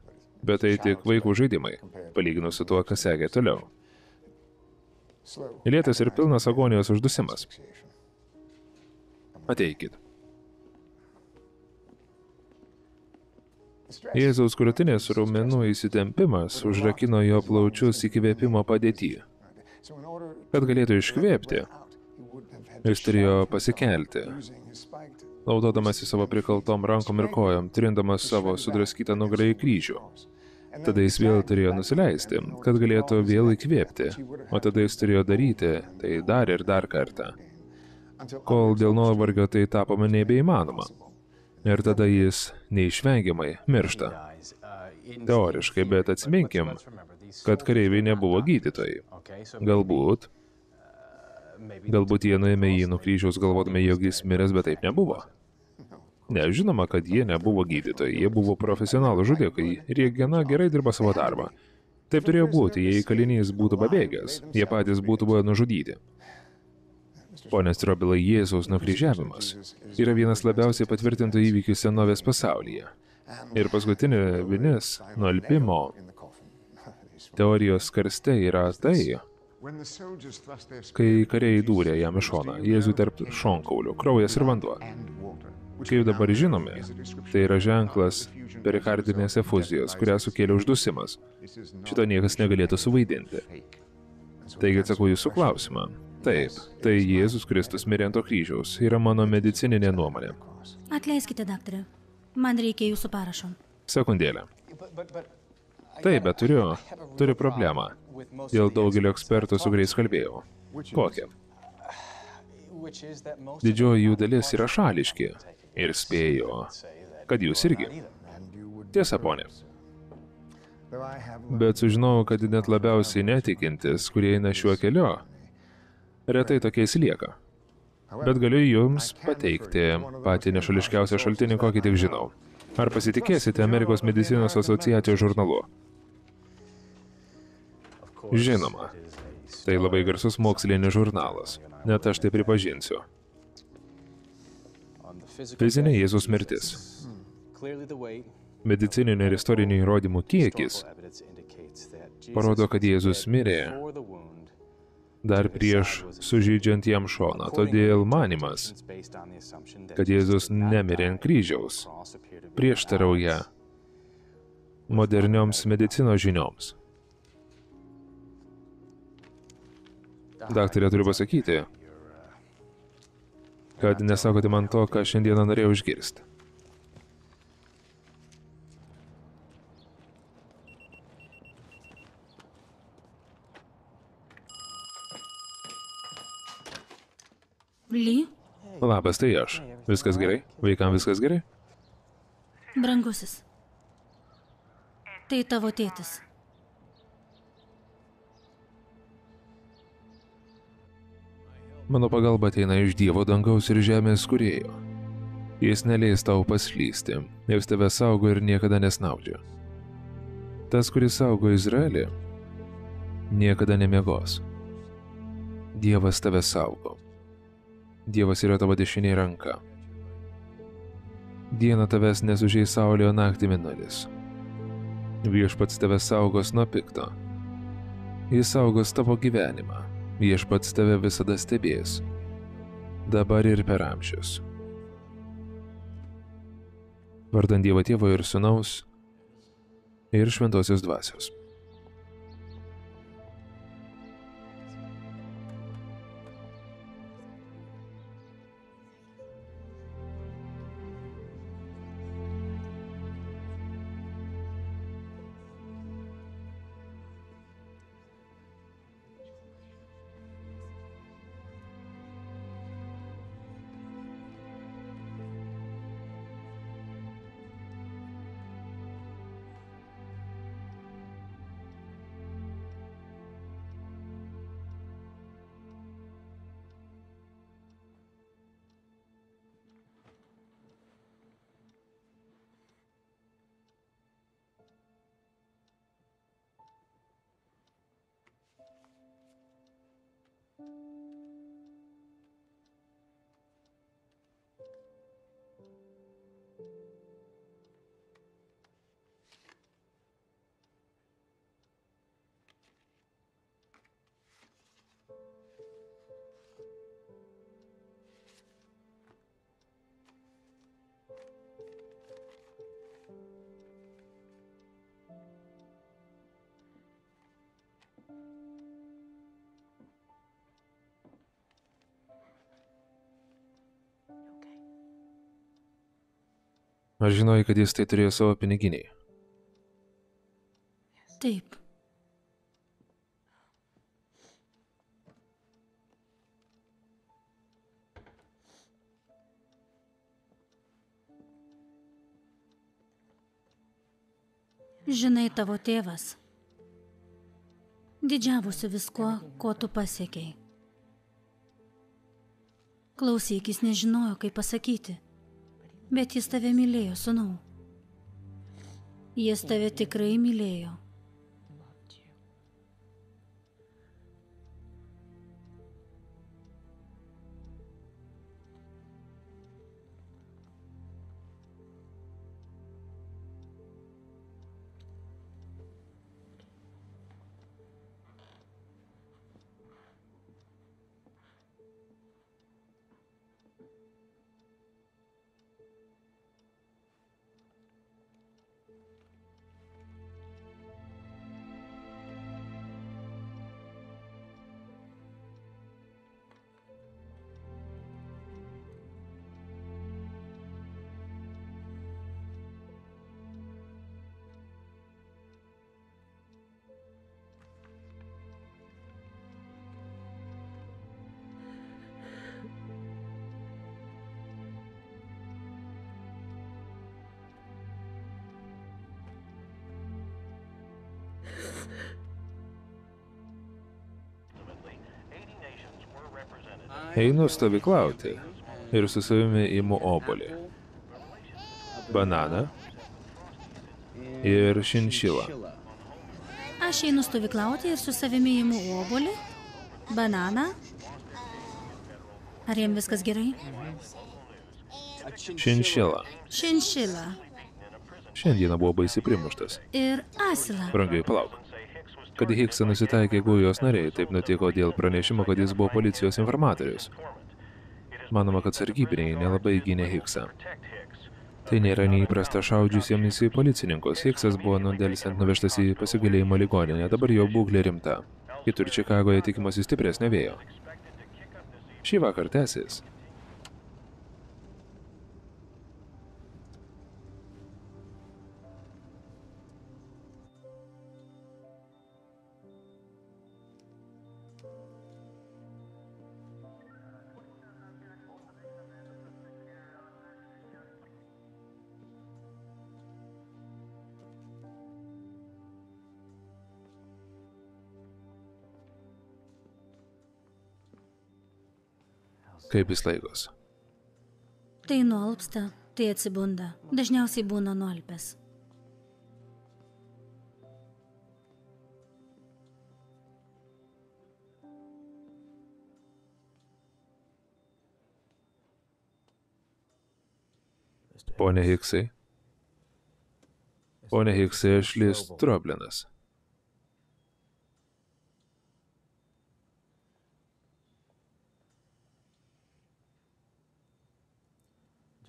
Bet tai tik vaikų žaidimai, palyginus su tuo, kas sekė toliau. Lėtas ir pilnas agonijos uždusimas. Ateikit. Jėzaus krūtinės raumenų įsitempimas užrakino jo plaučius įkvėpimo padėtį. Kad galėtų iškvėpti, jis turėjo pasikelti, naudodamas į savo prikaltom rankom ir kojom, trindamas savo sudraskytą nugarą į kryžių. Tada jis vėl turėjo nusileisti, kad galėtų vėl įkvėpti, o tada jis turėjo daryti tai dar ir dar kartą, kol dėl nuovargio tai tapome nebeįmanoma. Ir tada jis neišvengiamai miršta. Teoriškai, bet atsiminkim, kad kareiviai nebuvo gydytojai. Galbūt, galbūt jie nuėmė jį nuo kryžiaus galvodami, jog jis miręs, bet taip nebuvo. Ne, žinoma, kad jie nebuvo gydytojai, jie buvo profesionalų žudikai ir jie gana gerai dirba savo darbą. Taip turėjo būti, jei kalinys būtų pabėgęs, jie patys būtų buvę nužudyti. Pone Strobilai, Jėzaus nukryžiavimas yra vienas labiausiai patvirtintų įvykių senovės pasaulyje. Ir paskutinė vinis nuo alpimo teorijos karste yra tai, kai kariai dūrė jam į šoną, Jėzui tarp šonkaulių, kraujas ir vanduo. Kaip dabar žinome, tai yra ženklas perikardinės efuzijos, kurią sukėlė uždusimas. Šito niekas negalėtų suvaidinti. Taigi atsakau jūsų klausimą. Taip, tai Jėzus Kristus mirė ant to kryžiaus. Yra mano medicininė nuomonė. Atleiskite, daktarė. Man reikia jūsų parašo. Sekundėlę. Taip, bet turiu, turiu problemą. Dėl daugelio ekspertų, su kuriais kalbėjau. Kokią? Didžioji jų dalis yra šališki. Ir spėjo, kad jūs irgi. Tiesa, ponė. Bet sužinojau, kad net labiausiai netikintis, kurie eina šiuo keliu, retai tokiais lieka. Bet galiu jums pateikti patį nešališkiausią šaltinį, kokį tik žinau. Ar pasitikėsite Amerikos medicinos asociacijos žurnalu? Žinoma. Tai labai garsus mokslinis žurnalas. Net aš tai pripažinsiu. Fizinė Jėzus mirtis. Medicininių ir istorinių įrodymų kiekis parodo, kad Jėzus mirė dar prieš sužydžiant jam šoną. Todėl manimas, kad Jėzus nemirė ant kryžiaus, prieštarauja modernioms medicinos žinioms. Daktarė, turiu pasakyti, kad nesakote man to, ką šiandieną norėjau išgirsti. Ly, Labas, tai aš. Viskas gerai? Vaikam viskas gerai? brangusis. Tai tavo tėtis. Mano pagalba ateina iš Dievo dangaus ir žemės kurėjo. Jis neleis tau paslysti, jis tave saugo ir niekada nesnaudžia. Tas, kuris saugo Izraelį, niekada nemiegos. Dievas tave saugo. Dievas yra tavo dešinė ranka. Dieną tavęs nesužiai saulė, o naktį minulis. Viešpats tave saugos nuo pikto. Jis saugos tavo gyvenimą. Viešpats tave visada stebės. Dabar ir per amžius. Vardant Dievo Tėvo ir Sūnaus ir Šventosios Dvasios. Ar žinojai, kad jis tai turėjo savo piniginiai? Taip. Žinai, tavo tėvas didžiavosi viskuo, ko tu pasiekiai. Klausyk, jis nežinojo, kaip pasakyti, bet jis tave mylėjo, sunau. Jis tave tikrai mylėjo. Einu stovyklauti ir su savimi imu obolį, bananą ir šinšilą. Aš einu stovyklauti ir su savimi imu obolį, Bananą? Ar jam viskas gerai? Šinšila. Šinšila. Šiandieną buvo baisiai primuštas. Ir asila. Brangiai, palauk. Kad į Hicksą nusitaikė gujos nariai, taip nutiko dėl pranešimo, kad jis buvo policijos informatorius. Manoma, kad sargybiniai nelabai gynė Hicksą. Tai nėra neįprasta šaudžiusiems į policininkus. Hicksas buvo nudelsiant nuvežtas į pasigalėjimo ligoninę, dabar jo būklė rimta. Kitur Čikagoje tikimasi stipresnio vėjo. Šį vakar tęsis. Kaip jis laikos? Tai nuolpsta, tai atsibunda. Dažniausiai būna nuolpęs. Pone Hiksai. Pone Hiksai, aš Lis Troblinas.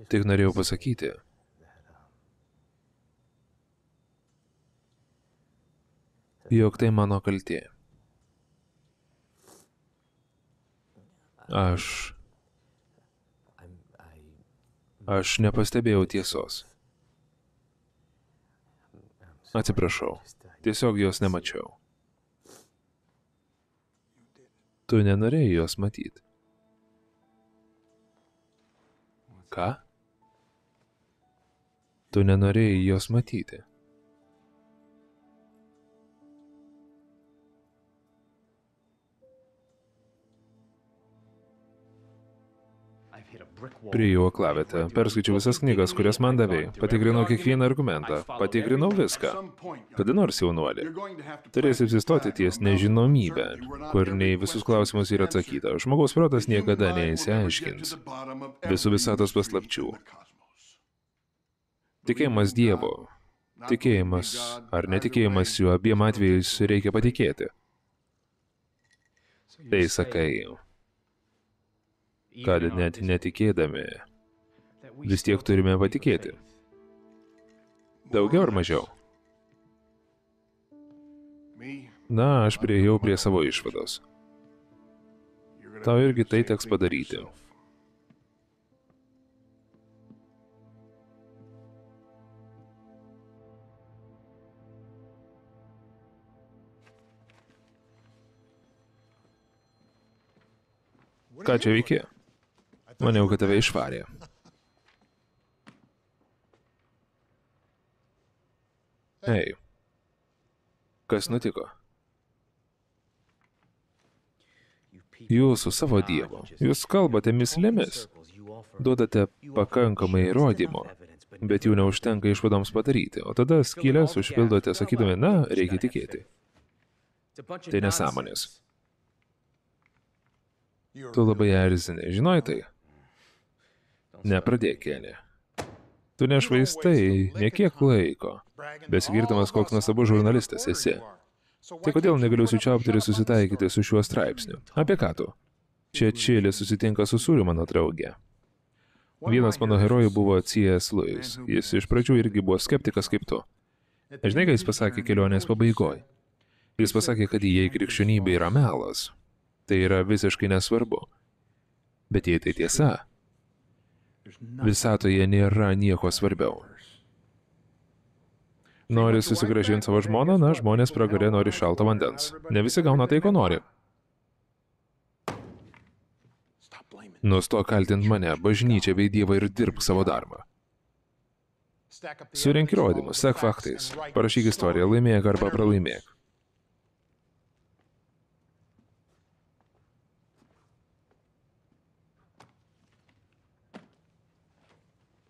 Tik norėjau pasakyti. Jog tai mano kaltė. Aš. Aš nepastebėjau tiesos. Atsiprašau. Tiesiog jos nemačiau. Tu nenorėjai jos matyti. Ką? Tu nenorėjai jos matyti. Priėjau aklavietę, perskaičiau visas knygas, kurias man davėjai, patikrinau kiekvieną argumentą, patikrinau viską. Kada nors jaunuolį. Turėsi apsistoti ties nežinomybę, kur nei visus klausimus yra atsakyta. Žmogaus protas niekada neįsiaiškins visų visatos paslapčių. Tikėjimas Dievu, tikėjimas ar netikėjimas juo abiem atvejais reikia patikėti. Tai sakai, kad net netikėdami vis tiek turime patikėti. Daugiau ar mažiau? Na, aš prieėjau prie savo išvados. Tau irgi tai teks padaryti. Ką čia veiki? Maniau, kad tave išvarė. Ei, kas nutiko? Jūs su savo dievu, jūs kalbate mislėmis, duodate pakankamai įrodymų, bet jų neužtenka išvadoms padaryti, o tada skylės užpildote sakydami, na, reikia tikėti. Tai nesąmonės. Tu labai erzini, žinoj tai? Nepradėk, Kenė. Tu nešvaistai niekiek laiko, besigirdamas koks nuostabus žurnalistas esi. Tai kodėl negaliu sučiaupti ir susitaikyti su šiuo straipsniu? Apie ką tu? Čia Čilė susitinka su Sūriu mano draugė. Vienas mano herojų buvo C.S. Lewis. Jis iš pradžių irgi buvo skeptikas kaip tu. Žinai, ką jis pasakė kelionės pabaigoje? Jis pasakė, kad jei krikščionybė yra melas, tai yra visiškai nesvarbu. Bet jei tai tiesa, visatoje nėra nieko svarbiau. Nori susigražinti savo žmoną, na, žmonės pragare nori šalto vandens. Ne visi gauna tai, ko nori. Nusto kaltinti mane, bažnyčią bei Dievą ir dirbk savo darbą. Surink įrodymus, sek faktais, parašyk istoriją, laimėk arba pralaimėk.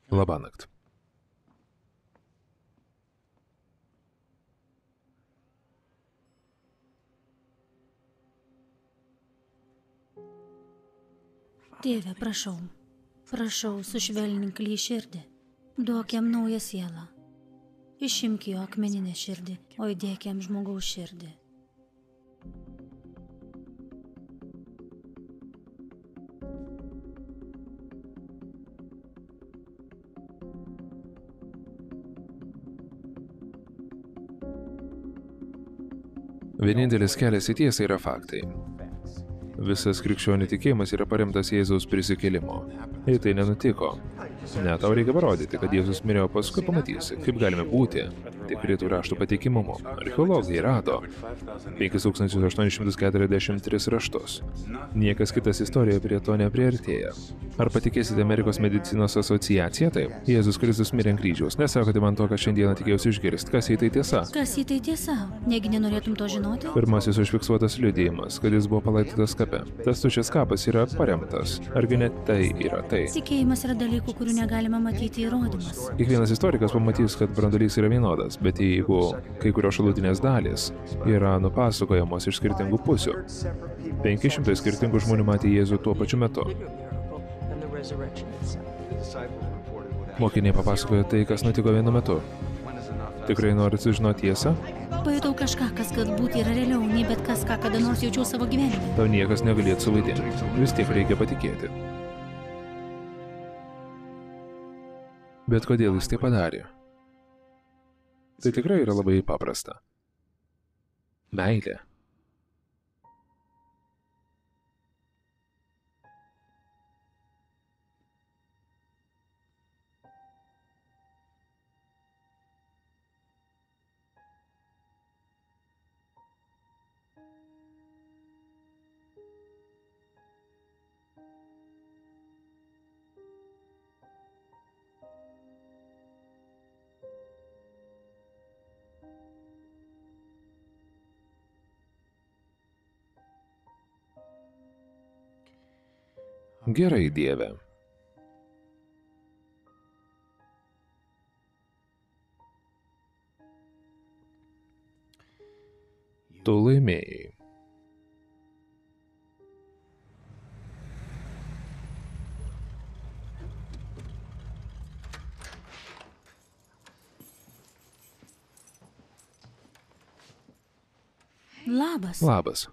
Labanakt. Tėve, prašau, prašau, sušvelnink lyg širdį, duok jam naują sielą, išimk jo akmeninę širdį, o įdėk jam žmogaus širdį. Vienintelis kelias į tiesą yra faktai. Visas krikščionių tikėjimas yra paremtas Jėzaus prisikėlimo. Jei tai nenutiko, ne, tau reikia parodyti, kad Jėzus mirė, o paskui pamatysi, kaip galime būti tikri tų raštų patikimumu. Archeologai rado 5843 raštus. Niekas kitas istorijoje prie to nepriartėja. Ar patikėsite Amerikos medicinos asociaciją? Taip. Jėzus Kristus mirė ant kryžiaus. Nesakote man to, ką šiandieną tikėjausi išgirsti. Kas jei tai tiesa? Kas į tai tiesa? Negi nenorėtum to žinoti? Pirmasis užfiksuotas liudijimas, kad jis buvo palaidotas kape. Tas tuščias kapas yra paremtas. Argi net tai yra tai? Tikėjimas yra dalykų, kurių negalima matyti įrodymas. Kiekvienas istorikas pamatys, kad brandolys yra vienodas, bet jeigu kai kurios šalutinės dalys yra nupasakojamos iš skirtingų pusių, 500 skirtingų žmonių matė Jėzų tuo pačiu metu. Mokiniai papasakojo tai, kas nutiko vienu metu. Tikrai norit sužinoti tiesą? Pajutau kažką, kas galbūt yra realiau, nei bet kas, ką kada nors jaučiau savo gyvenime. Tau niekas negalėtų suvaidinti. Vis tiek reikia patikėti. Bet kodėl jis tai padarė? Tai tikrai yra labai paprasta. Meilė. Gerai, Dieve. Tu laimėjai. Labas. Labas.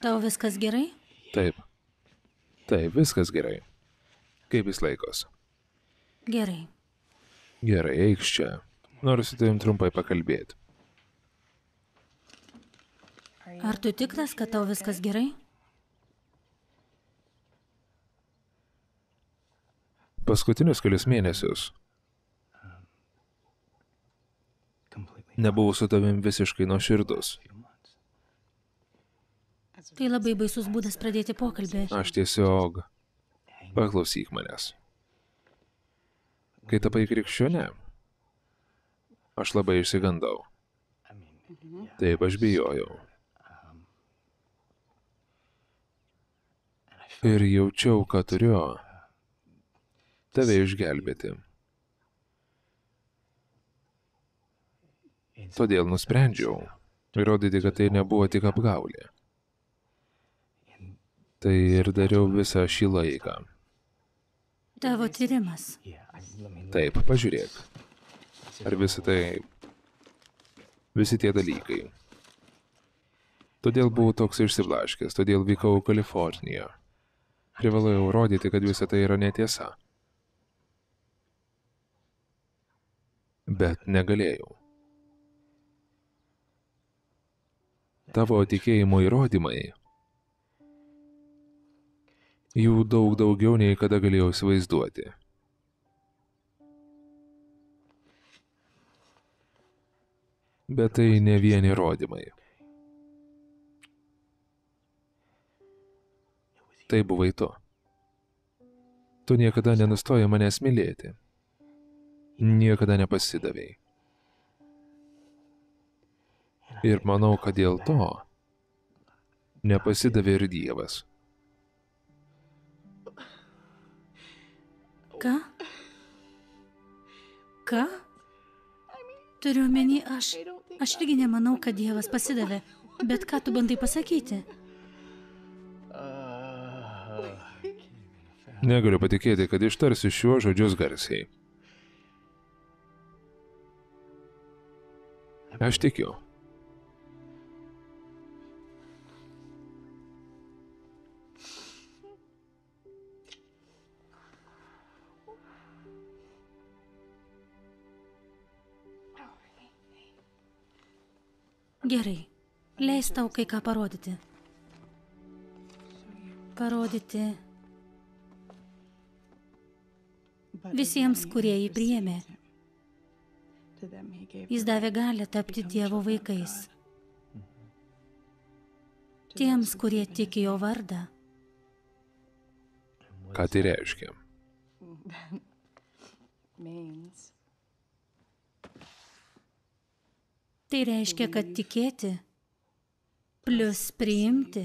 Tau viskas gerai? Taip. Taip, viskas gerai. Kaip jis laikos? Gerai. Gerai, eikš čia. Noriu su tavim trumpai pakalbėti. Ar tu tikras, kad tau viskas gerai? Paskutinius kelius mėnesius nebuvau su tavim visiškai nuoširdus. Tai labai baisus būdas pradėti pokalbį. Aš tiesiog... Paklausyk manęs. Kai tapai krikščionė, aš labai išsigandau. Taip, aš bijojau. Ir jaučiau, kad turiu tave išgelbėti. Todėl nusprendžiau įrodyti, kad tai nebuvo tik apgaulė. Tai ir dariau visą šį laiką. Tavo tyrimas. Taip, pažiūrėk. Ar visi tai... Visi tie dalykai. Todėl buvau toks išsiblaškęs, todėl vykau į Kaliforniją. Privalėjau rodyti, kad visa tai yra netiesa. Bet negalėjau. Tavo tikėjimo įrodymai. Jų daug daugiau nei kada galėjau įsivaizduoti. Bet tai ne vien įrodymai. Tai buvai tu. Tu niekada nenustoji manęs mylėti. Niekada nepasidavėjai. Ir manau, kad dėl to nepasidavė ir Dievas. Ką? Ką? Turiu omeny, aš, aš irgi nemanau, kad Dievas pasidavė. Bet ką tu bandai pasakyti? Negaliu patikėti, kad ištarsi šiuo žodžius garsiai. Aš tikiu. Gerai. Leis tau kai ką parodyti. Parodyti visiems, kurie jį priėmė. Jis davė galę tapti Dievo vaikais. Tiems, kurie tiki jo vardą. Ką tai reiškia? Tai reiškia, kad tikėti plus priimti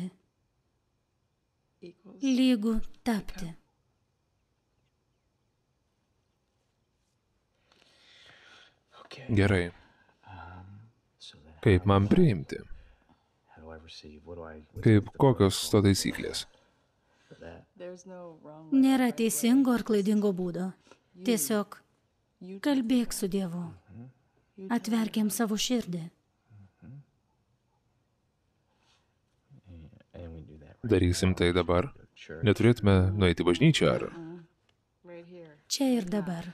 lygų tapti. Gerai. Kaip man priimti? Kaip kokios to taisyklės? Nėra teisingo ar klaidingo būdo. Tiesiog kalbėk su Dievu. Atverkiam savo širdį. Darysim tai dabar. Neturėtume nueiti bažnyčią ar... Čia ir dabar.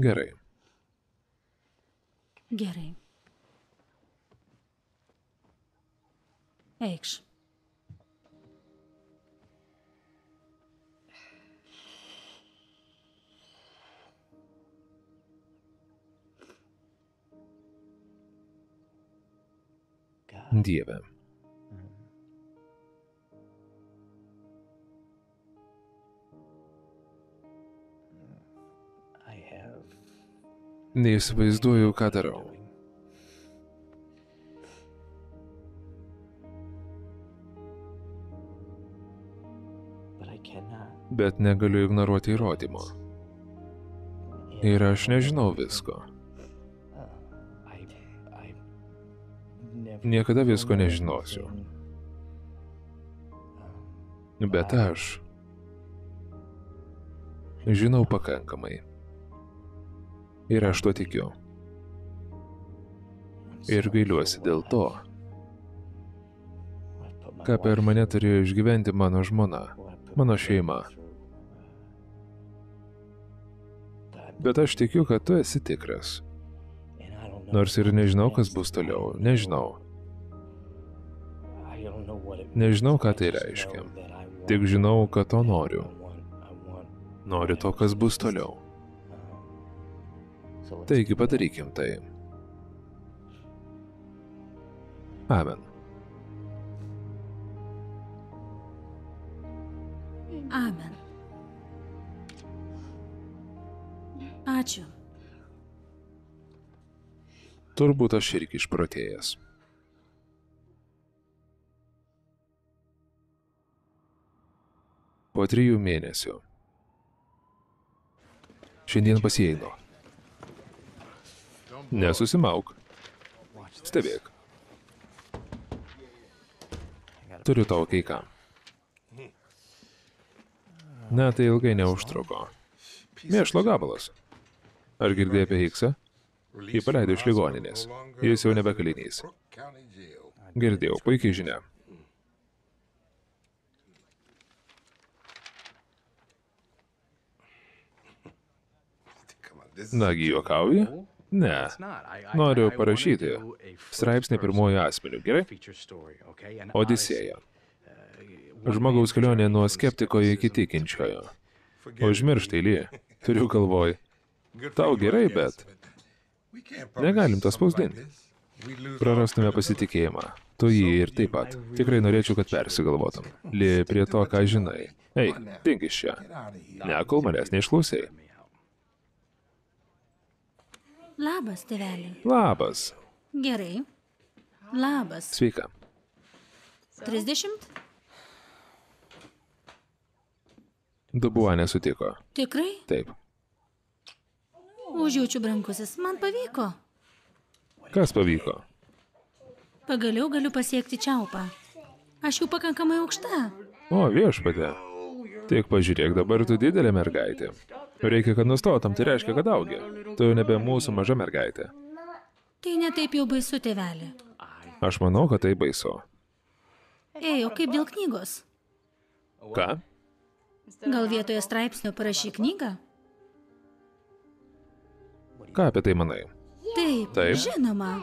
Gerai. Gerai. Eikš. Dieve. Neįsivaizduoju, ką darau. Bet negaliu ignoruoti įrodymų. Ir aš nežinau visko. Niekada visko nežinosiu. Bet aš žinau pakankamai. Ir aš tuo tikiu. Ir gailiuosi dėl to, ką per mane turėjo išgyventi mano žmona, mano šeima. Bet aš tikiu, kad tu esi tikras. Nors ir nežinau, kas bus toliau, nežinau. Nežinau, ką tai reiškia. Tik žinau, kad to noriu. Noriu to, kas bus toliau. Taigi padarykim tai. Amen. Amen. Ačiū. Turbūt aš irgi išprotėjęs. Po trijų mėnesių. Šiandien pasieinu. Nesusimauk. Stebėk. Turiu tau kai ką. Na, tai ilgai neužtruko. Mėšlo gabalas. Ar girdėjai apie Hiksą? Jį paleido iš ligoninės. Jis jau nebe kalinys. Girdėjau, puikiai žinia. Nagi, juokauji? Ne. Noriu parašyti straipsnį pirmojo asmeniu, gerai? Odisėja. Žmogaus kelionė nuo skeptiko iki tikinčiojo. Užmirštai, Ly. Turiu galvoj. Tau gerai, bet negalim to spausdinti. Prarastume pasitikėjimą. Tu jį ir taip pat. Tikrai norėčiau, kad persigalvotum. Ly prie to, ką žinai. Ei, dink iš čia. Ne, kol manęs neišklausai. Labas, tėveli. Labas. Gerai. Labas. Sveika. 30? Dubuo nesutiko. Tikrai? Taip. Užjaučiu brankusis. Man pavyko. Kas pavyko? Pagaliau galiu pasiekti čiaupą. Aš jau pakankamai aukšta. O, viešpatė. Tik pažiūrėk, dabar tu didelė mergaitė. Reikia, kad nustotum, tai reiškia, kad augi. Tu jau nebe mūsų maža mergaitė. Tai netaip jau baisu, tėvelė. Aš manau, kad tai baisu. Ei, o kaip dėl knygos? Ką? Gal vietoje straipsnio parašy knygą? Ką apie tai manai? Taip, Taip. žinoma.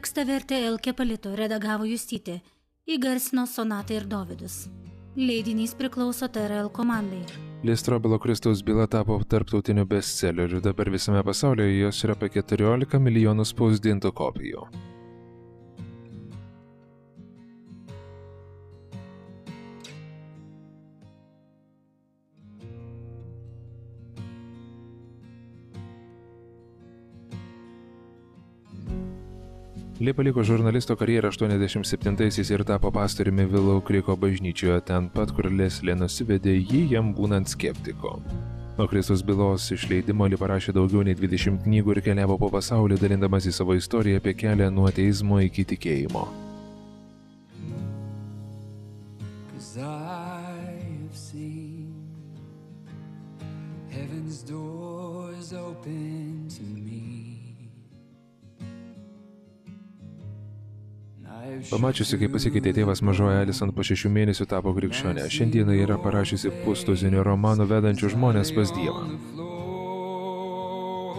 Tekstą vertė Elke Palito, redagavo Justytė, įgarsino Sonatą ir Dovydus. Leidinys priklauso TRL komandai. Listrobilo Kristaus byla tapo tarptautiniu bestselleriu, dabar visame pasaulyje jos yra apie 14 milijonų spausdintų kopijų. Li paliko žurnalisto karjerą 87-aisiais ir tapo pastoriumi Vilau Kriko bažnyčioje, ten pat, kur Leslė nusivedė jį jam būnant skeptiku. Nuo Kristus bylos išleidimo Li parašė daugiau nei 20 knygų ir keliavo po pasaulį, dalindamas į savo istoriją apie kelią nuo ateizmo iki tikėjimo. Pamačiusi, kaip pasikeitė tėvas mažoji Alison po šešių mėnesių tapo krikščionė, šiandieną yra parašiusi pustuzinio romanų vedančių žmonės pas Dievą.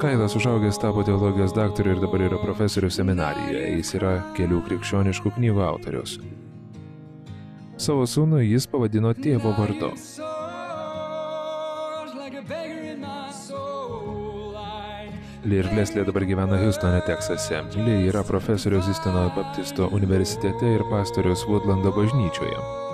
Kailas užaugęs tapo teologijos daktaru ir dabar yra profesorius seminarijoje, jis yra kelių krikščioniškų knygų autorius. Savo sūnų jis pavadino tėvo vardu. Li ir Leslė dabar gyvena Houstone, Teksase. Li yra profesorius Istino Baptisto universitete ir pastorius Woodlando bažnyčioje.